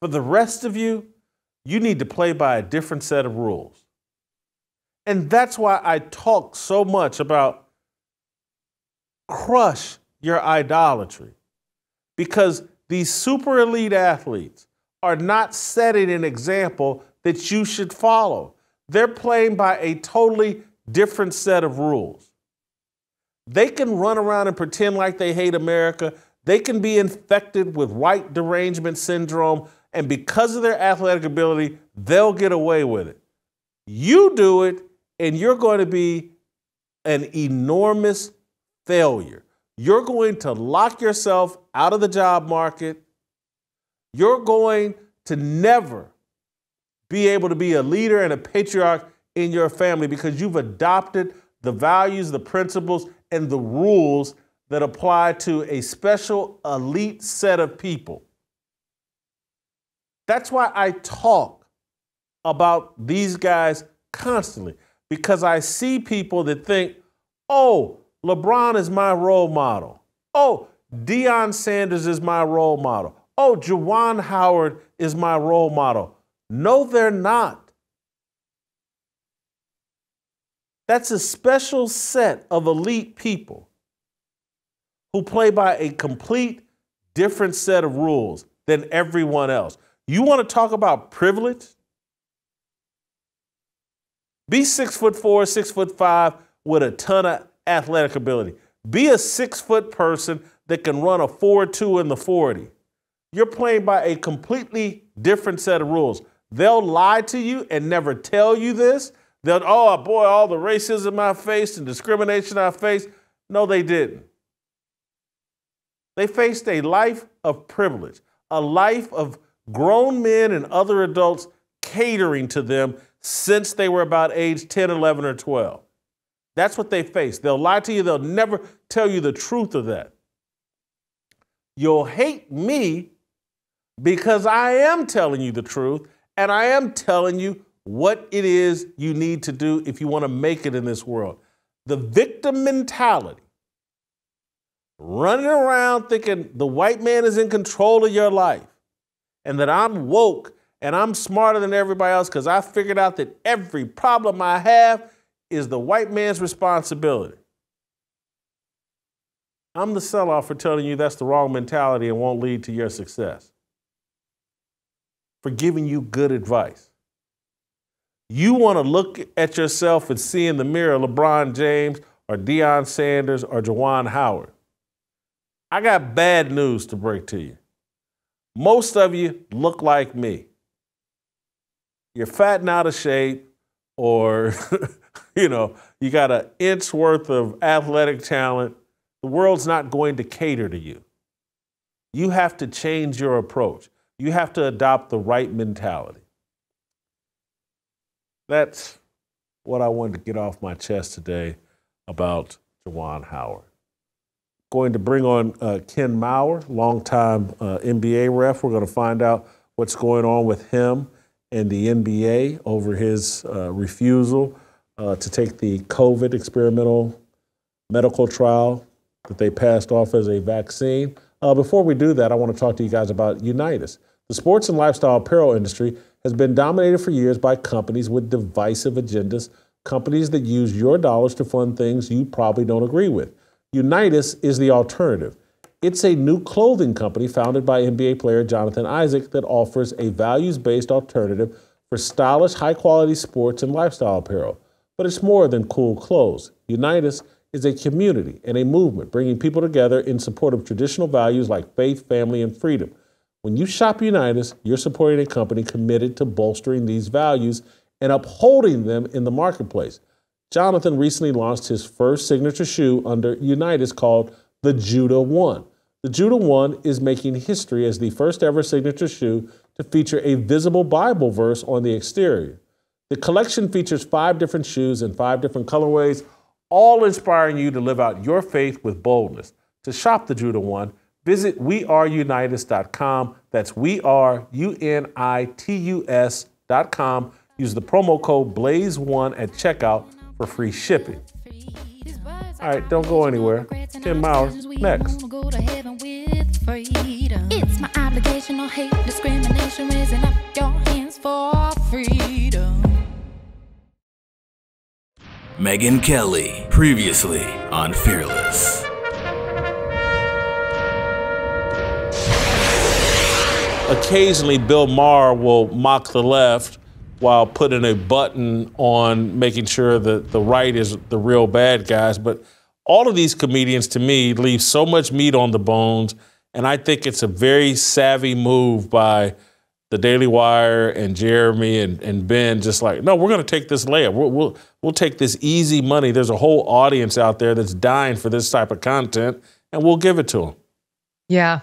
For the rest of you, you need to play by a different set of rules. And that's why I talk so much about crush your idolatry. Because these super elite athletes are not setting an example that you should follow. They're playing by a totally different set of rules. They can run around and pretend like they hate America. They can be infected with white derangement syndrome and because of their athletic ability, they'll get away with it. You do it, and you're going to be an enormous failure. You're going to lock yourself out of the job market. You're going to never be able to be a leader and a patriarch in your family because you've adopted the values, the principles, and the rules that apply to a special elite set of people. That's why I talk about these guys constantly because I see people that think, oh, LeBron is my role model. Oh, Deion Sanders is my role model. Oh, Juwan Howard is my role model. No, they're not. That's a special set of elite people who play by a complete different set of rules than everyone else. You want to talk about privilege? Be six foot four, six foot five with a ton of athletic ability. Be a six foot person that can run a 4 2 in the 40. You're playing by a completely different set of rules. They'll lie to you and never tell you this. They'll, oh boy, all the racism I faced and discrimination I faced. No, they didn't. They faced a life of privilege, a life of grown men and other adults catering to them since they were about age 10, 11, or 12. That's what they face. They'll lie to you, they'll never tell you the truth of that. You'll hate me because I am telling you the truth and I am telling you what it is you need to do if you want to make it in this world. The victim mentality running around thinking the white man is in control of your life and that I'm woke and I'm smarter than everybody else because I figured out that every problem I have is the white man's responsibility. I'm the sellout for telling you that's the wrong mentality and won't lead to your success. For giving you good advice. You want to look at yourself and see in the mirror LeBron James or Deion Sanders or Juwan Howard. I got bad news to break to you. Most of you look like me. You're fat and out of shape, or (laughs) you know, you got an inch worth of athletic talent. The world's not going to cater to you. You have to change your approach. You have to adopt the right mentality. That's what I wanted to get off my chest today about Juwan Howard. Going to bring on uh, Ken Mauer, longtime uh, NBA ref. We're going to find out what's going on with him and the NBA over his uh, refusal uh, to take the COVID experimental medical trial that they passed off as a vaccine. Uh, before we do that, I want to talk to you guys about Unitas. The sports and lifestyle apparel industry has been dominated for years by companies with divisive agendas, companies that use your dollars to fund things you probably don't agree with. Unitas is the alternative. It's a new clothing company founded by NBA player Jonathan Isaac that offers a values based alternative for stylish, high quality sports and lifestyle apparel. But it's more than cool clothes. Unitas is a community and a movement bringing people together in support of traditional values like faith, family, and freedom. When you shop Unitas, you're supporting a company committed to bolstering these values and upholding them in the marketplace. Jonathan recently launched his first signature shoe under Unitas called the Judah One. The Judah One is making history as the first ever signature shoe to feature a visible Bible verse on the exterior. The collection features five different shoes in five different colorways, all inspiring you to live out your faith with boldness. To shop the Judah One, Visit weareunitas.com. That's weareunitas.com. Use the promo code BLAZE1 at checkout for free shipping. All right, don't go anywhere. Ken Mauer next. It's my obligation, no hate, discrimination, raising up your hands for freedom. Megyn Kelly, previously on Fearless. occasionally Bill Maher will mock the left while putting a button on making sure that the right is the real bad guys. But all of these comedians, to me, leave so much meat on the bones. And I think it's a very savvy move by the Daily Wire and Jeremy and, and Ben, just like, no, we're going to take this layup. We'll, we'll, we'll take this easy money. There's a whole audience out there that's dying for this type of content, and we'll give it to them. Yeah.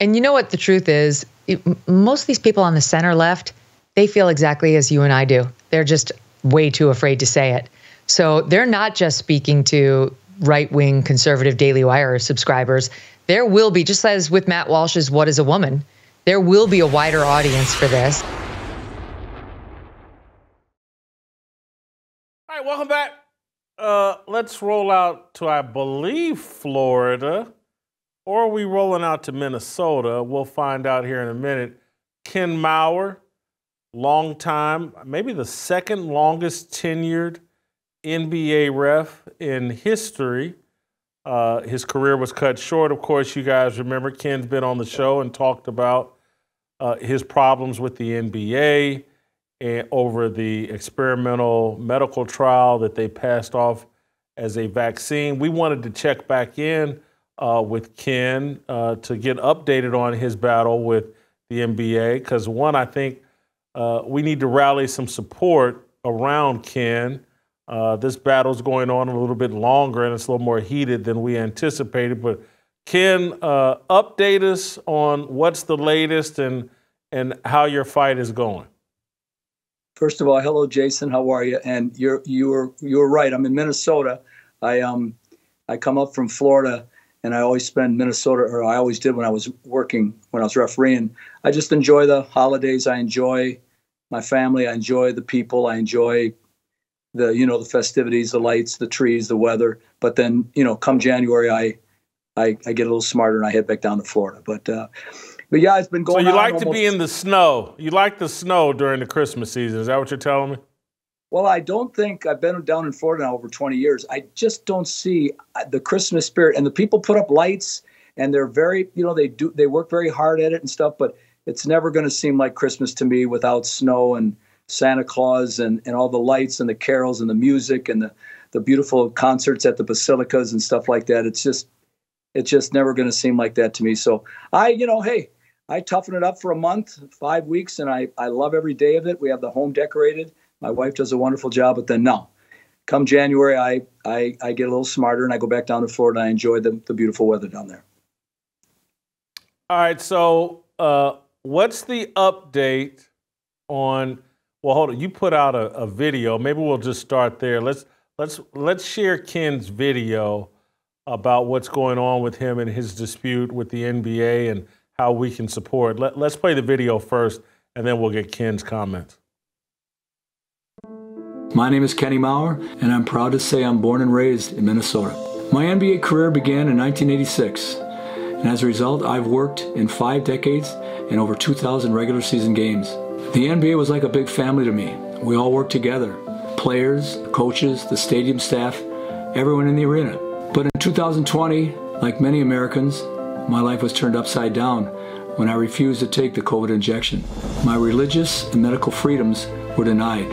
And you know what the truth is? It, most of these people on the center left, they feel exactly as you and I do. They're just way too afraid to say it. So they're not just speaking to right wing conservative Daily Wire subscribers. There will be, just as with Matt Walsh's What is a Woman, there will be a wider audience for this. All right, welcome back. Uh, let's roll out to, I believe, Florida. Or are we rolling out to Minnesota? We'll find out here in a minute. Ken Mauer, long time, maybe the second longest tenured NBA ref in history. Uh, his career was cut short. Of course, you guys remember Ken's been on the show and talked about uh, his problems with the NBA and over the experimental medical trial that they passed off as a vaccine. We wanted to check back in uh, with Ken uh, to get updated on his battle with the NBA. Because, one, I think uh, we need to rally some support around Ken. Uh, this battle's going on a little bit longer and it's a little more heated than we anticipated. But, Ken, uh, update us on what's the latest and, and how your fight is going. First of all, hello, Jason. How are you? And you're you're you're right. I'm in Minnesota. I um I come up from Florida and I always spend Minnesota, or I always did when I was working, when I was refereeing. I just enjoy the holidays. I enjoy my family. I enjoy the people. I enjoy the, you know, the festivities, the lights, the trees, the weather. But then, you know, come January, I, I, I get a little smarter and I head back down to Florida. But uh, but yeah, it's been going. So you like to be in the snow? You like the snow during the Christmas season? Is that what you're telling me? Well, I don't think I've been down in Florida now over 20 years. I just don't see uh, the Christmas spirit. And the people put up lights, and they're very, you know, they do they work very hard at it and stuff. But it's never going to seem like Christmas to me without snow and Santa Claus and and all the lights and the carols and the music and the the beautiful concerts at the basilicas and stuff like that. It's just it's just never going to seem like that to me. So I, you know, hey, I toughen it up for a month, five weeks, and I I love every day of it. We have the home decorated. My wife does a wonderful job, but then no, come January, I I, I get a little smarter and I go back down to Florida. I enjoy the, the beautiful weather down there. All right. So, uh, what's the update on? Well, hold on. You put out a, a video. Maybe we'll just start there. Let's let's let's share Ken's video about what's going on with him and his dispute with the NBA and how we can support. Let, let's play the video first, and then we'll get Ken's comments. My name is Kenny Mauer, and I'm proud to say I'm born and raised in Minnesota. My NBA career began in 1986, and as a result, I've worked in five decades and over 2,000 regular season games. The NBA was like a big family to me. We all worked together players, coaches, the stadium staff, everyone in the arena. But in 2020, like many Americans, my life was turned upside down when I refused to take the COVID injection. My religious and medical freedoms were denied,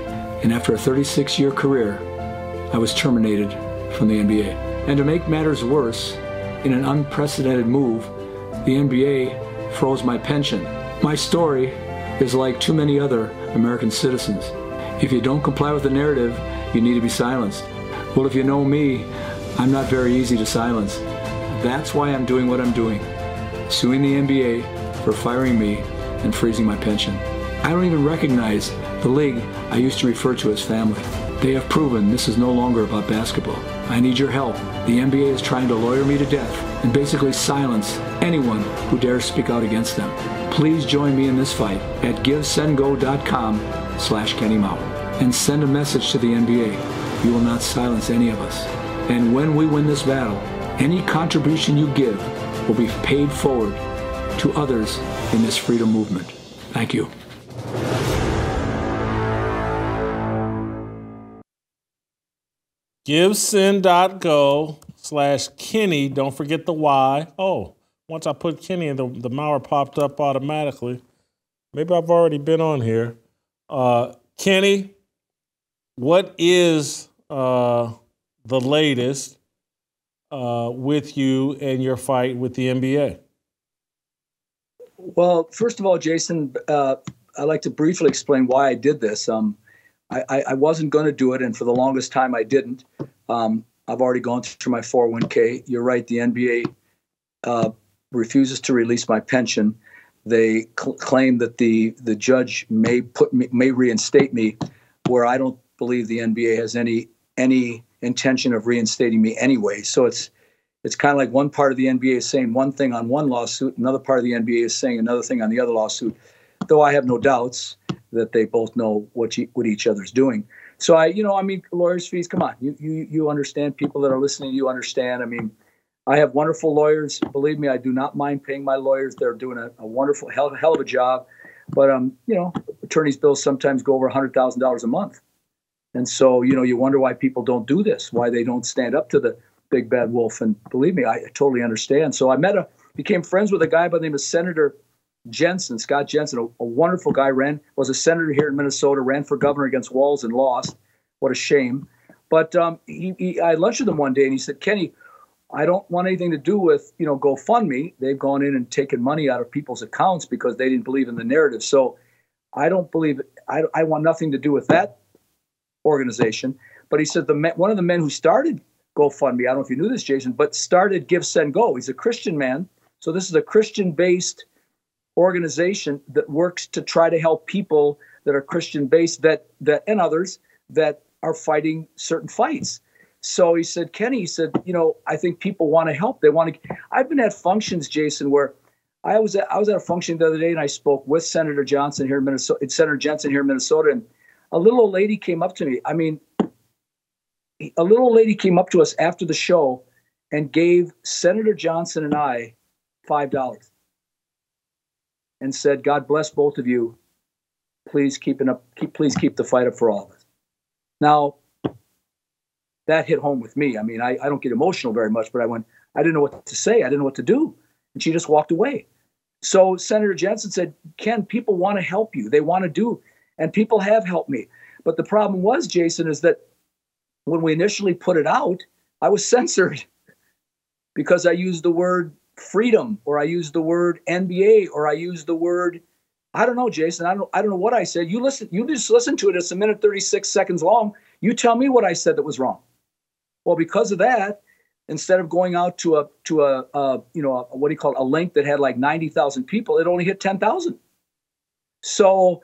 and after a 36 year career, I was terminated from the NBA. And to make matters worse, in an unprecedented move, the NBA froze my pension. My story is like too many other American citizens. If you don't comply with the narrative, you need to be silenced. Well, if you know me, I'm not very easy to silence. That's why I'm doing what I'm doing, suing the NBA for firing me and freezing my pension. I don't even recognize the league I used to refer to as family. They have proven this is no longer about basketball. I need your help. The NBA is trying to lawyer me to death and basically silence anyone who dares speak out against them. Please join me in this fight at givesendgo.com slash Kenny Mauer and send a message to the NBA. You will not silence any of us. And when we win this battle, any contribution you give will be paid forward to others in this freedom movement. Thank you. givesend.go slash Kenny. Don't forget the Y. Oh, once I put Kenny in, the, the Mauer popped up automatically. Maybe I've already been on here. Uh, Kenny, what is uh, the latest uh, with you and your fight with the NBA? Well, first of all, Jason, uh, I'd like to briefly explain why I did this. Um, I, I, wasn't going to do it, and for the longest time, I didn't. Um, I've already gone through my 401k. You're right, the NBA uh, refuses to release my pension. They cl- claim that the the judge may put me, may reinstate me, where I don't believe the NBA has any any intention of reinstating me anyway. So it's it's kind of like one part of the NBA is saying one thing on one lawsuit, another part of the NBA is saying another thing on the other lawsuit. Though I have no doubts that they both know what you, what each other's doing. So I, you know, I mean, lawyers' fees. Come on, you you you understand. People that are listening, you understand. I mean, I have wonderful lawyers. Believe me, I do not mind paying my lawyers. They're doing a, a wonderful hell, hell of a job. But um, you know, attorneys' bills sometimes go over hundred thousand dollars a month, and so you know, you wonder why people don't do this, why they don't stand up to the big bad wolf. And believe me, I totally understand. So I met a, became friends with a guy by the name of Senator Jensen, Scott Jensen, a, a, wonderful guy, ran was a senator here in Minnesota, ran for governor against Walz and lost. What a shame! But um, he, he, I lunched with him one day, and he said, "Kenny, I don't want anything to do with you know GoFundMe. They've gone in and taken money out of people's accounts because they didn't believe in the narrative. So I don't believe I, I want nothing to do with that organization." But he said the one of the men who started GoFundMe, I don't know if you knew this, Jason, but started Give Send Go. He's a Christian man, so this is a Christian-based organization that works to try to help people that are Christian based that that and others that are fighting certain fights. So he said, Kenny, he said, you know, I think people want to help. They want to. I've been at functions, Jason, where I was at, I was at a function the other day and I spoke with Senator Johnson here in Minnesota, it's Senator Jensen here in Minnesota, and a little old lady came up to me. I mean, a little lady came up to us after the show and gave Senator Johnson and I five dollars and said, "God bless both of you. Please keep up. Keep, please keep the fight up for all of us." Now, that hit home with me. I mean, I, I don't get emotional very much, but I went, I didn't know what to say. I didn't know what to do, and she just walked away. So Senator Jensen said, "Ken, people want to help you. They want to do, and people have helped me." But the problem was, Jason, is that when we initially put it out, I was (laughs) censored because I used the word freedom or I use the word NBA or I use the word I don't know, Jason. I don't I don't know what I said. You listen you just listen to it. It's a minute 36 seconds long. You tell me what I said that was wrong. Well, because of that, instead of going out to a to a, a you know a, what do you call it, a link that had like 90,000 people, it only hit 10,000. So,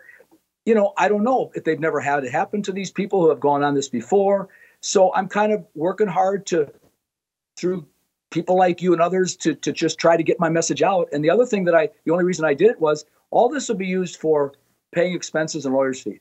you know, I don't know if they've never had it happen to these people who have gone on this before. So I'm kind of working hard to through people like you and others to, to just try to get my message out. And the other thing that I, the only reason I did it was all this will be used for paying expenses and lawyers' fees.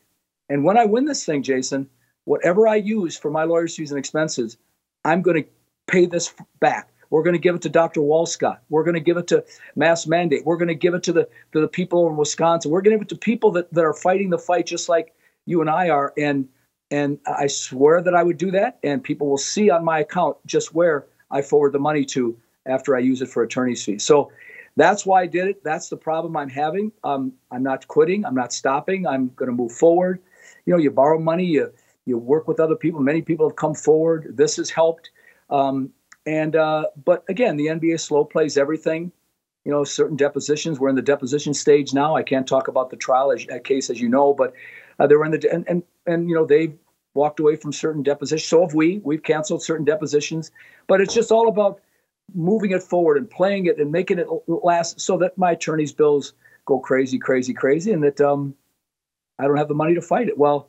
And when I win this thing, Jason, whatever I use for my lawyers' fees and expenses, I'm going to pay this back. We're going to give it to Dr. Walscott. We're going to give it to Mass Mandate. We're going to give it to the to the people in Wisconsin. We're going to give it to people that, that are fighting the fight just like you and I are. And and I swear that I would do that. And people will see on my account just where I forward the money to after I use it for attorney's fees. So that's why I did it. That's the problem I'm having. Um, I'm not quitting. I'm not stopping. I'm going to move forward. You know, you borrow money, you you work with other people. Many people have come forward. This has helped. Um, and uh, but again, the NBA slow plays everything. You know, certain depositions. We're in the deposition stage now. I can't talk about the trial as, case, as you know, but uh, they were in the and and and you know they've walked away from certain depositions. So have we. We've canceled certain depositions. But it's just all about moving it forward and playing it and making it last so that my attorney's bills go crazy, crazy, crazy, and that um, I don't have the money to fight it. Well,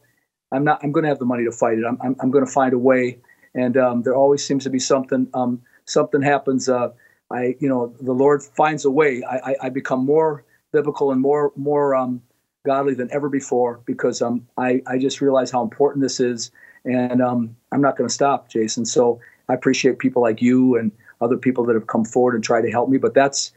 I'm not. I'm going to have the money to fight it. I'm. I'm, I'm going to find a way. And um, there always seems to be something. Um, something happens. Uh, I, you know, the Lord finds a way. I, I, I become more biblical and more, more um, godly than ever before because um, I, I just realize how important this is. And um, I'm not going to stop, Jason. So I appreciate people like you and other people that have come forward and tried to help me. But that's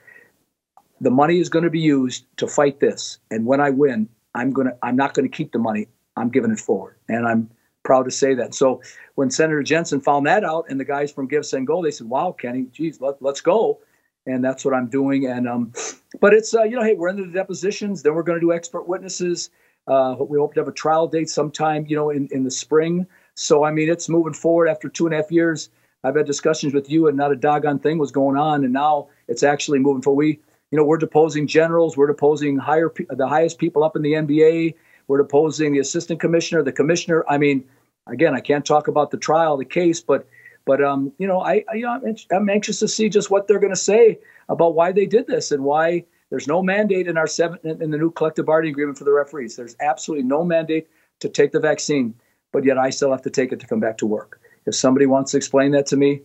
the money is going to be used to fight this. And when I win, I'm going to I'm not going to keep the money. I'm giving it forward. And I'm proud to say that. So when Senator Jensen found that out and the guys from GiveSendGo, they said, "Wow, Kenny, geez, let, let's go." And that's what I'm doing. And um, but it's uh, you know, hey, we're into the depositions. Then we're going to do expert witnesses. Uh, we hope to have a trial date sometime, you know, in, in the spring. So I mean, it's moving forward after two and a half years. I've had discussions with you, and not a doggone thing was going on, and now it's actually moving forward. We, you know, we're deposing generals, we're deposing higher, the highest people up in the NBA. We're deposing the assistant commissioner, the commissioner. I mean, again, I can't talk about the trial, the case, but, but um, you know, I, I you know, I'm anxious to see just what they're going to say about why they did this and why there's no mandate in our seven in the new collective bargaining agreement for the referees. There's absolutely no mandate to take the vaccine, but yet I still have to take it to come back to work. If somebody wants to explain that to me,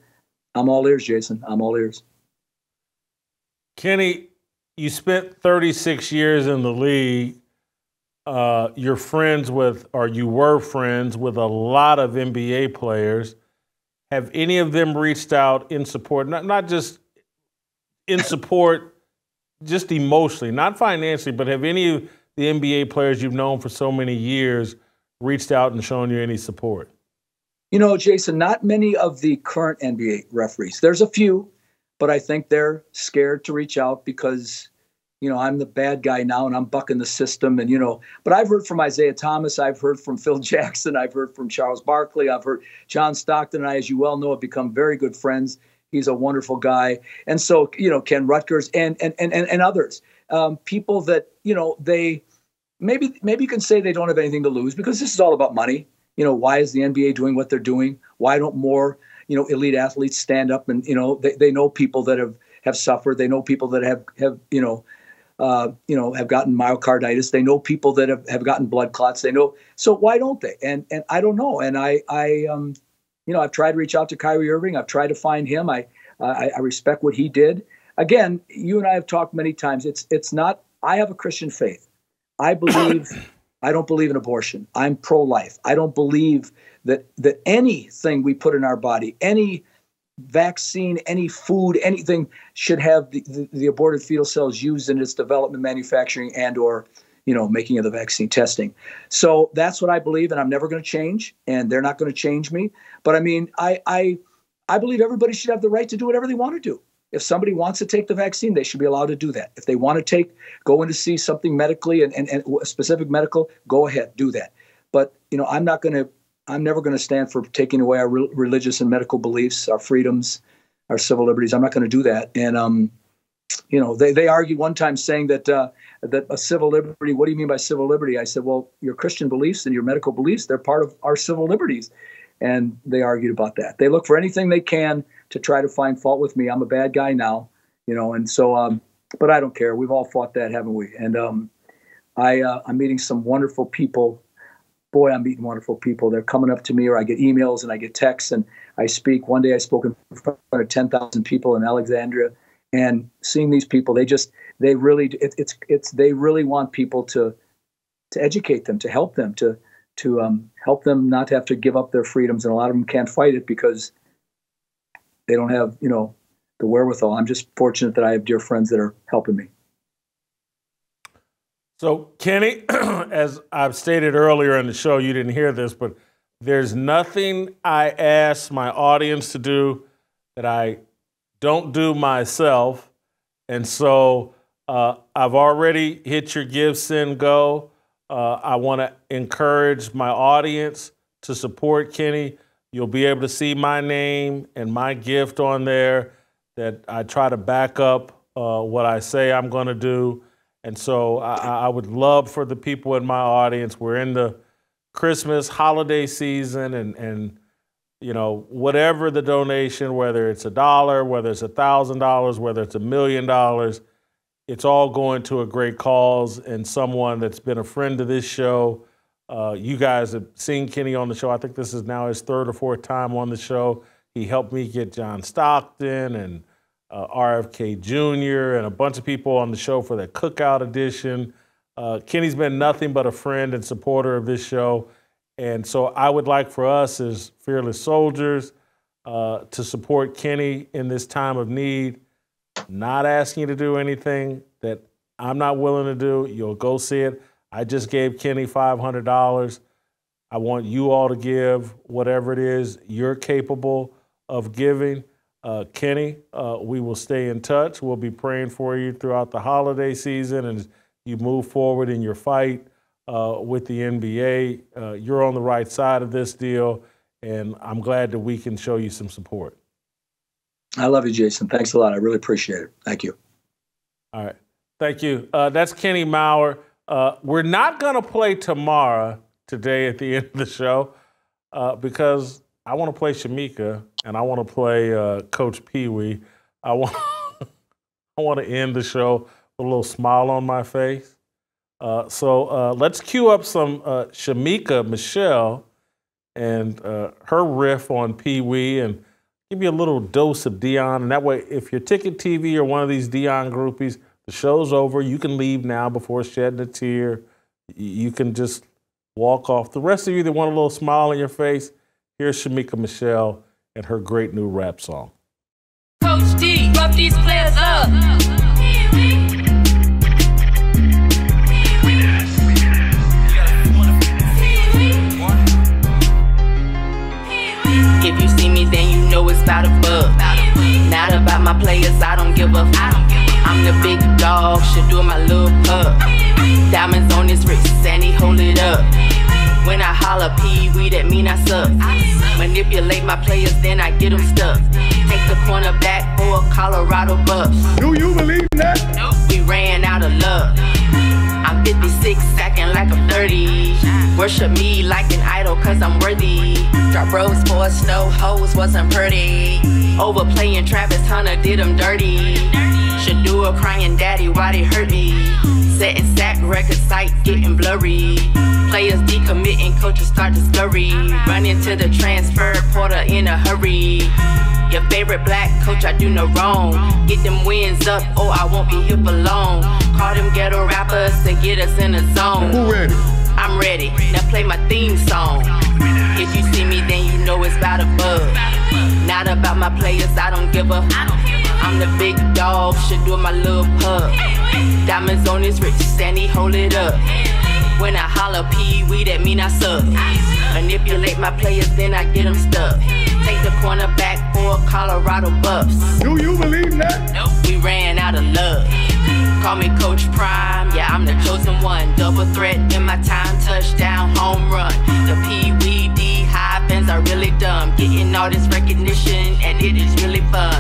I'm all ears, Jason. I'm all ears. Kenny, you spent 36 years in the league. Uh, you're friends with, or you were friends with a lot of NBA players. Have any of them reached out in support, not, not just in support, just emotionally, not financially, but have any of the NBA players you've known for so many years reached out and shown you any support? You know, Jason, not many of the current NBA referees. There's a few, but I think they're scared to reach out because, you know, I'm the bad guy now and I'm bucking the system. And, you know, but I've heard from Isaiah Thomas. I've heard from Phil (laughs) Jackson. I've heard from Charles Barkley. I've heard John Stockton and I, as you well know, have become very good friends. He's a wonderful guy. And so, you know, Ken Rutgers and and and and, and others. Um, people that, you know, they maybe maybe you can say they don't have anything to lose because this is all about money you know, why is the NBA doing what they're doing? Why don't more, you know, elite athletes stand up and, you know, they, they know people that have, have suffered. They know people that have, have, you know, uh, you know, have gotten myocarditis. They know people that have, have gotten blood clots. They know. So why don't they? And, and I don't know. And I, I, um, you know, I've tried to reach out to Kyrie Irving. I've tried to find him. I, I, I respect what he did. Again, you and I have talked many times. It's, it's not, I have a Christian faith. I believe (coughs) I don't believe in abortion. I'm pro-life. I don't believe that that anything we put in our body, any vaccine, any food, anything should have the, the, the aborted fetal cells used in its development, manufacturing, and or you know making of the vaccine testing. So that's what I believe, and I'm never going to change, and they're not going to change me. But I mean, I I I believe everybody should have the right to do whatever they want to do. If somebody wants to take the vaccine, they should be allowed to do that. If they want to take, go in to see something medically and, and, and specific medical, go ahead, do that. But you know, I'm not going to I'm never going to stand for taking away our re- religious and medical beliefs, our freedoms, our civil liberties. I'm not going to do that. And um, you know, they they argued one time saying that uh, that a civil liberty. What do you mean by civil liberty? I said, well, your Christian beliefs and your medical beliefs, they're part of our civil liberties. And they argued about that. They look for anything they can to try to find fault with me. I'm a bad guy now, you know, and so. Um, but I don't care. We've all fought that, haven't we? And um, I uh, I'm meeting some wonderful people boy, I'm meeting wonderful people. They're coming up to me, or I get emails and I get texts, and I speak. One day I spoke in front of 10,000 people in Alexandria, and seeing these people, they just, they really, it, it's, it's, they really want people to, to educate them, to help them, to, to um, help them not have to give up their freedoms. And a lot of them can't fight it because they don't have, you know, the wherewithal. I'm just fortunate that I have dear friends that are helping me. So, Kenny, (clears throat) as I've stated earlier in the show, you didn't hear this, but there's nothing I ask my audience to do that I don't do myself. And so uh, I've already hit your give, send, go. Uh, I want to encourage my audience to support Kenny. You'll be able to see my name and my gift on there that I try to back up uh, what I say I'm going to do. And so I, I, would love for the people in my audience, we're in the Christmas holiday season and, and you know, whatever the donation, whether it's a dollar, whether it's a thousand dollars, whether it's a million dollars, it's all going to a great cause and someone that's been a friend to this show. Uh, you guys have seen Kenny on the show. I think this is now his third or fourth time on the show. He helped me get John Stockton and uh, RFK Jr., and a bunch of people on the show for that cookout edition. Uh, Kenny's been nothing but a friend and supporter of this show. And so I would like for us as fearless soldiers uh, to support Kenny in this time of need, not asking you to do anything that I'm not willing to do. You'll go see it. I just gave Kenny $500. I want you all to give whatever it is you're capable of giving. Uh, Kenny, uh, we will stay in touch. We'll be praying for you throughout the holiday season and you move forward in your fight uh, with the NBA. Uh, you're on the right side of this deal, and I'm glad that we can show you some support. I love you, Jason. Thanks a lot. I really appreciate it. Thank you. All right. Thank you. Uh, that's Kenny Mauer. Uh, we're not going to play tomorrow, today at the (laughs) end of the show, because I want to play Shamika and I want to play uh, Coach Pee Wee. I want (laughs) I want to end the show with a little smile on my face. Uh, so uh, let's cue up some uh, Shamika Michelle and uh, her riff on Pee Wee and give you a little dose of Deion. And that way, if you're Ticket TV or one of these Deion groupies, the show's over. You can leave now before shedding a tear. You can just walk off. The rest of you that want a little smile on your face, here's Shamika Michelle and her great new rap song. Coach D, rub these players up. If you see me, then you know it's about a bug. Not about my players, I don't give a. I'm the big dog, should do my little pug. Diamonds on his wrist, and he hold it up. When I holler Pee Wee, that mean I suck. Manipulate my players, then I get them stuck. Take the corner back for a Colorado Buffs. Do you believe that? Nope. We ran out of love. I'm 56, acting like I'm 30. Worship me like an idol, cause I'm worthy. Drop rose for a snow hose, wasn't pretty. Overplaying Travis Hunter, did him dirty. Should do a crying daddy, why they hurt me? Setting sack record sight, getting blurry. Players decommitting, coaches start to scurry. Run into the transfer portal in a hurry. Your favorite black coach, I do no wrong. Get them wins up, or I won't be here for long. Call them ghetto rappers to get us in the zone. Who ready? I'm ready. Now play my theme song. If you see me, then you know it's about a bug. Not about my players, I don't give a. I'm the big dog, should do my little pug. Diamonds on his wrist, Sandy, hold it up. When I holler Pee Wee, that mean I suck. Manipulate my players, then I get them stuck. Take the corner back for Colorado Buffs. Do you believe that? Nope, we ran out of love. Call me Coach Prime, yeah, I'm the chosen one. Double threat in my time, touchdown, home run. The Pee Wee high fans are really dumb. Getting all this recognition, and it is really fun.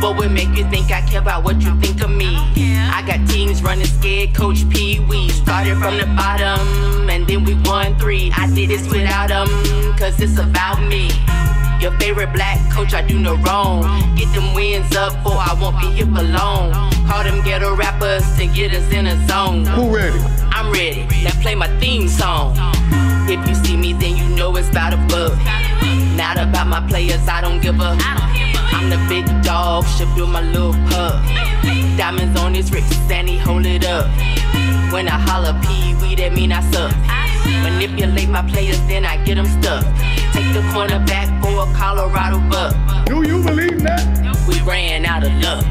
What would make you think I care about what you think of me? I got teams running scared, Coach Pee Wee. Started from the bottom, and then we won three. I did this without them, cause it's about me. Your favorite black coach, I do no wrong. Get them wins up, or I won't be here for long. Call them ghetto rappers to get us in a zone. Who ready? I'm ready. Now play my theme song. If you see me, then you know it's about a bug. Not about my players, I don't give a. I'm the big dog, should build my little pup. Diamonds on his wrist, and he hold it up. When I holler Pee we that mean I suck. Manipulate my players, then I get them stuck. Take the corner back for a Colorado buck. Do you believe that? We ran out of luck.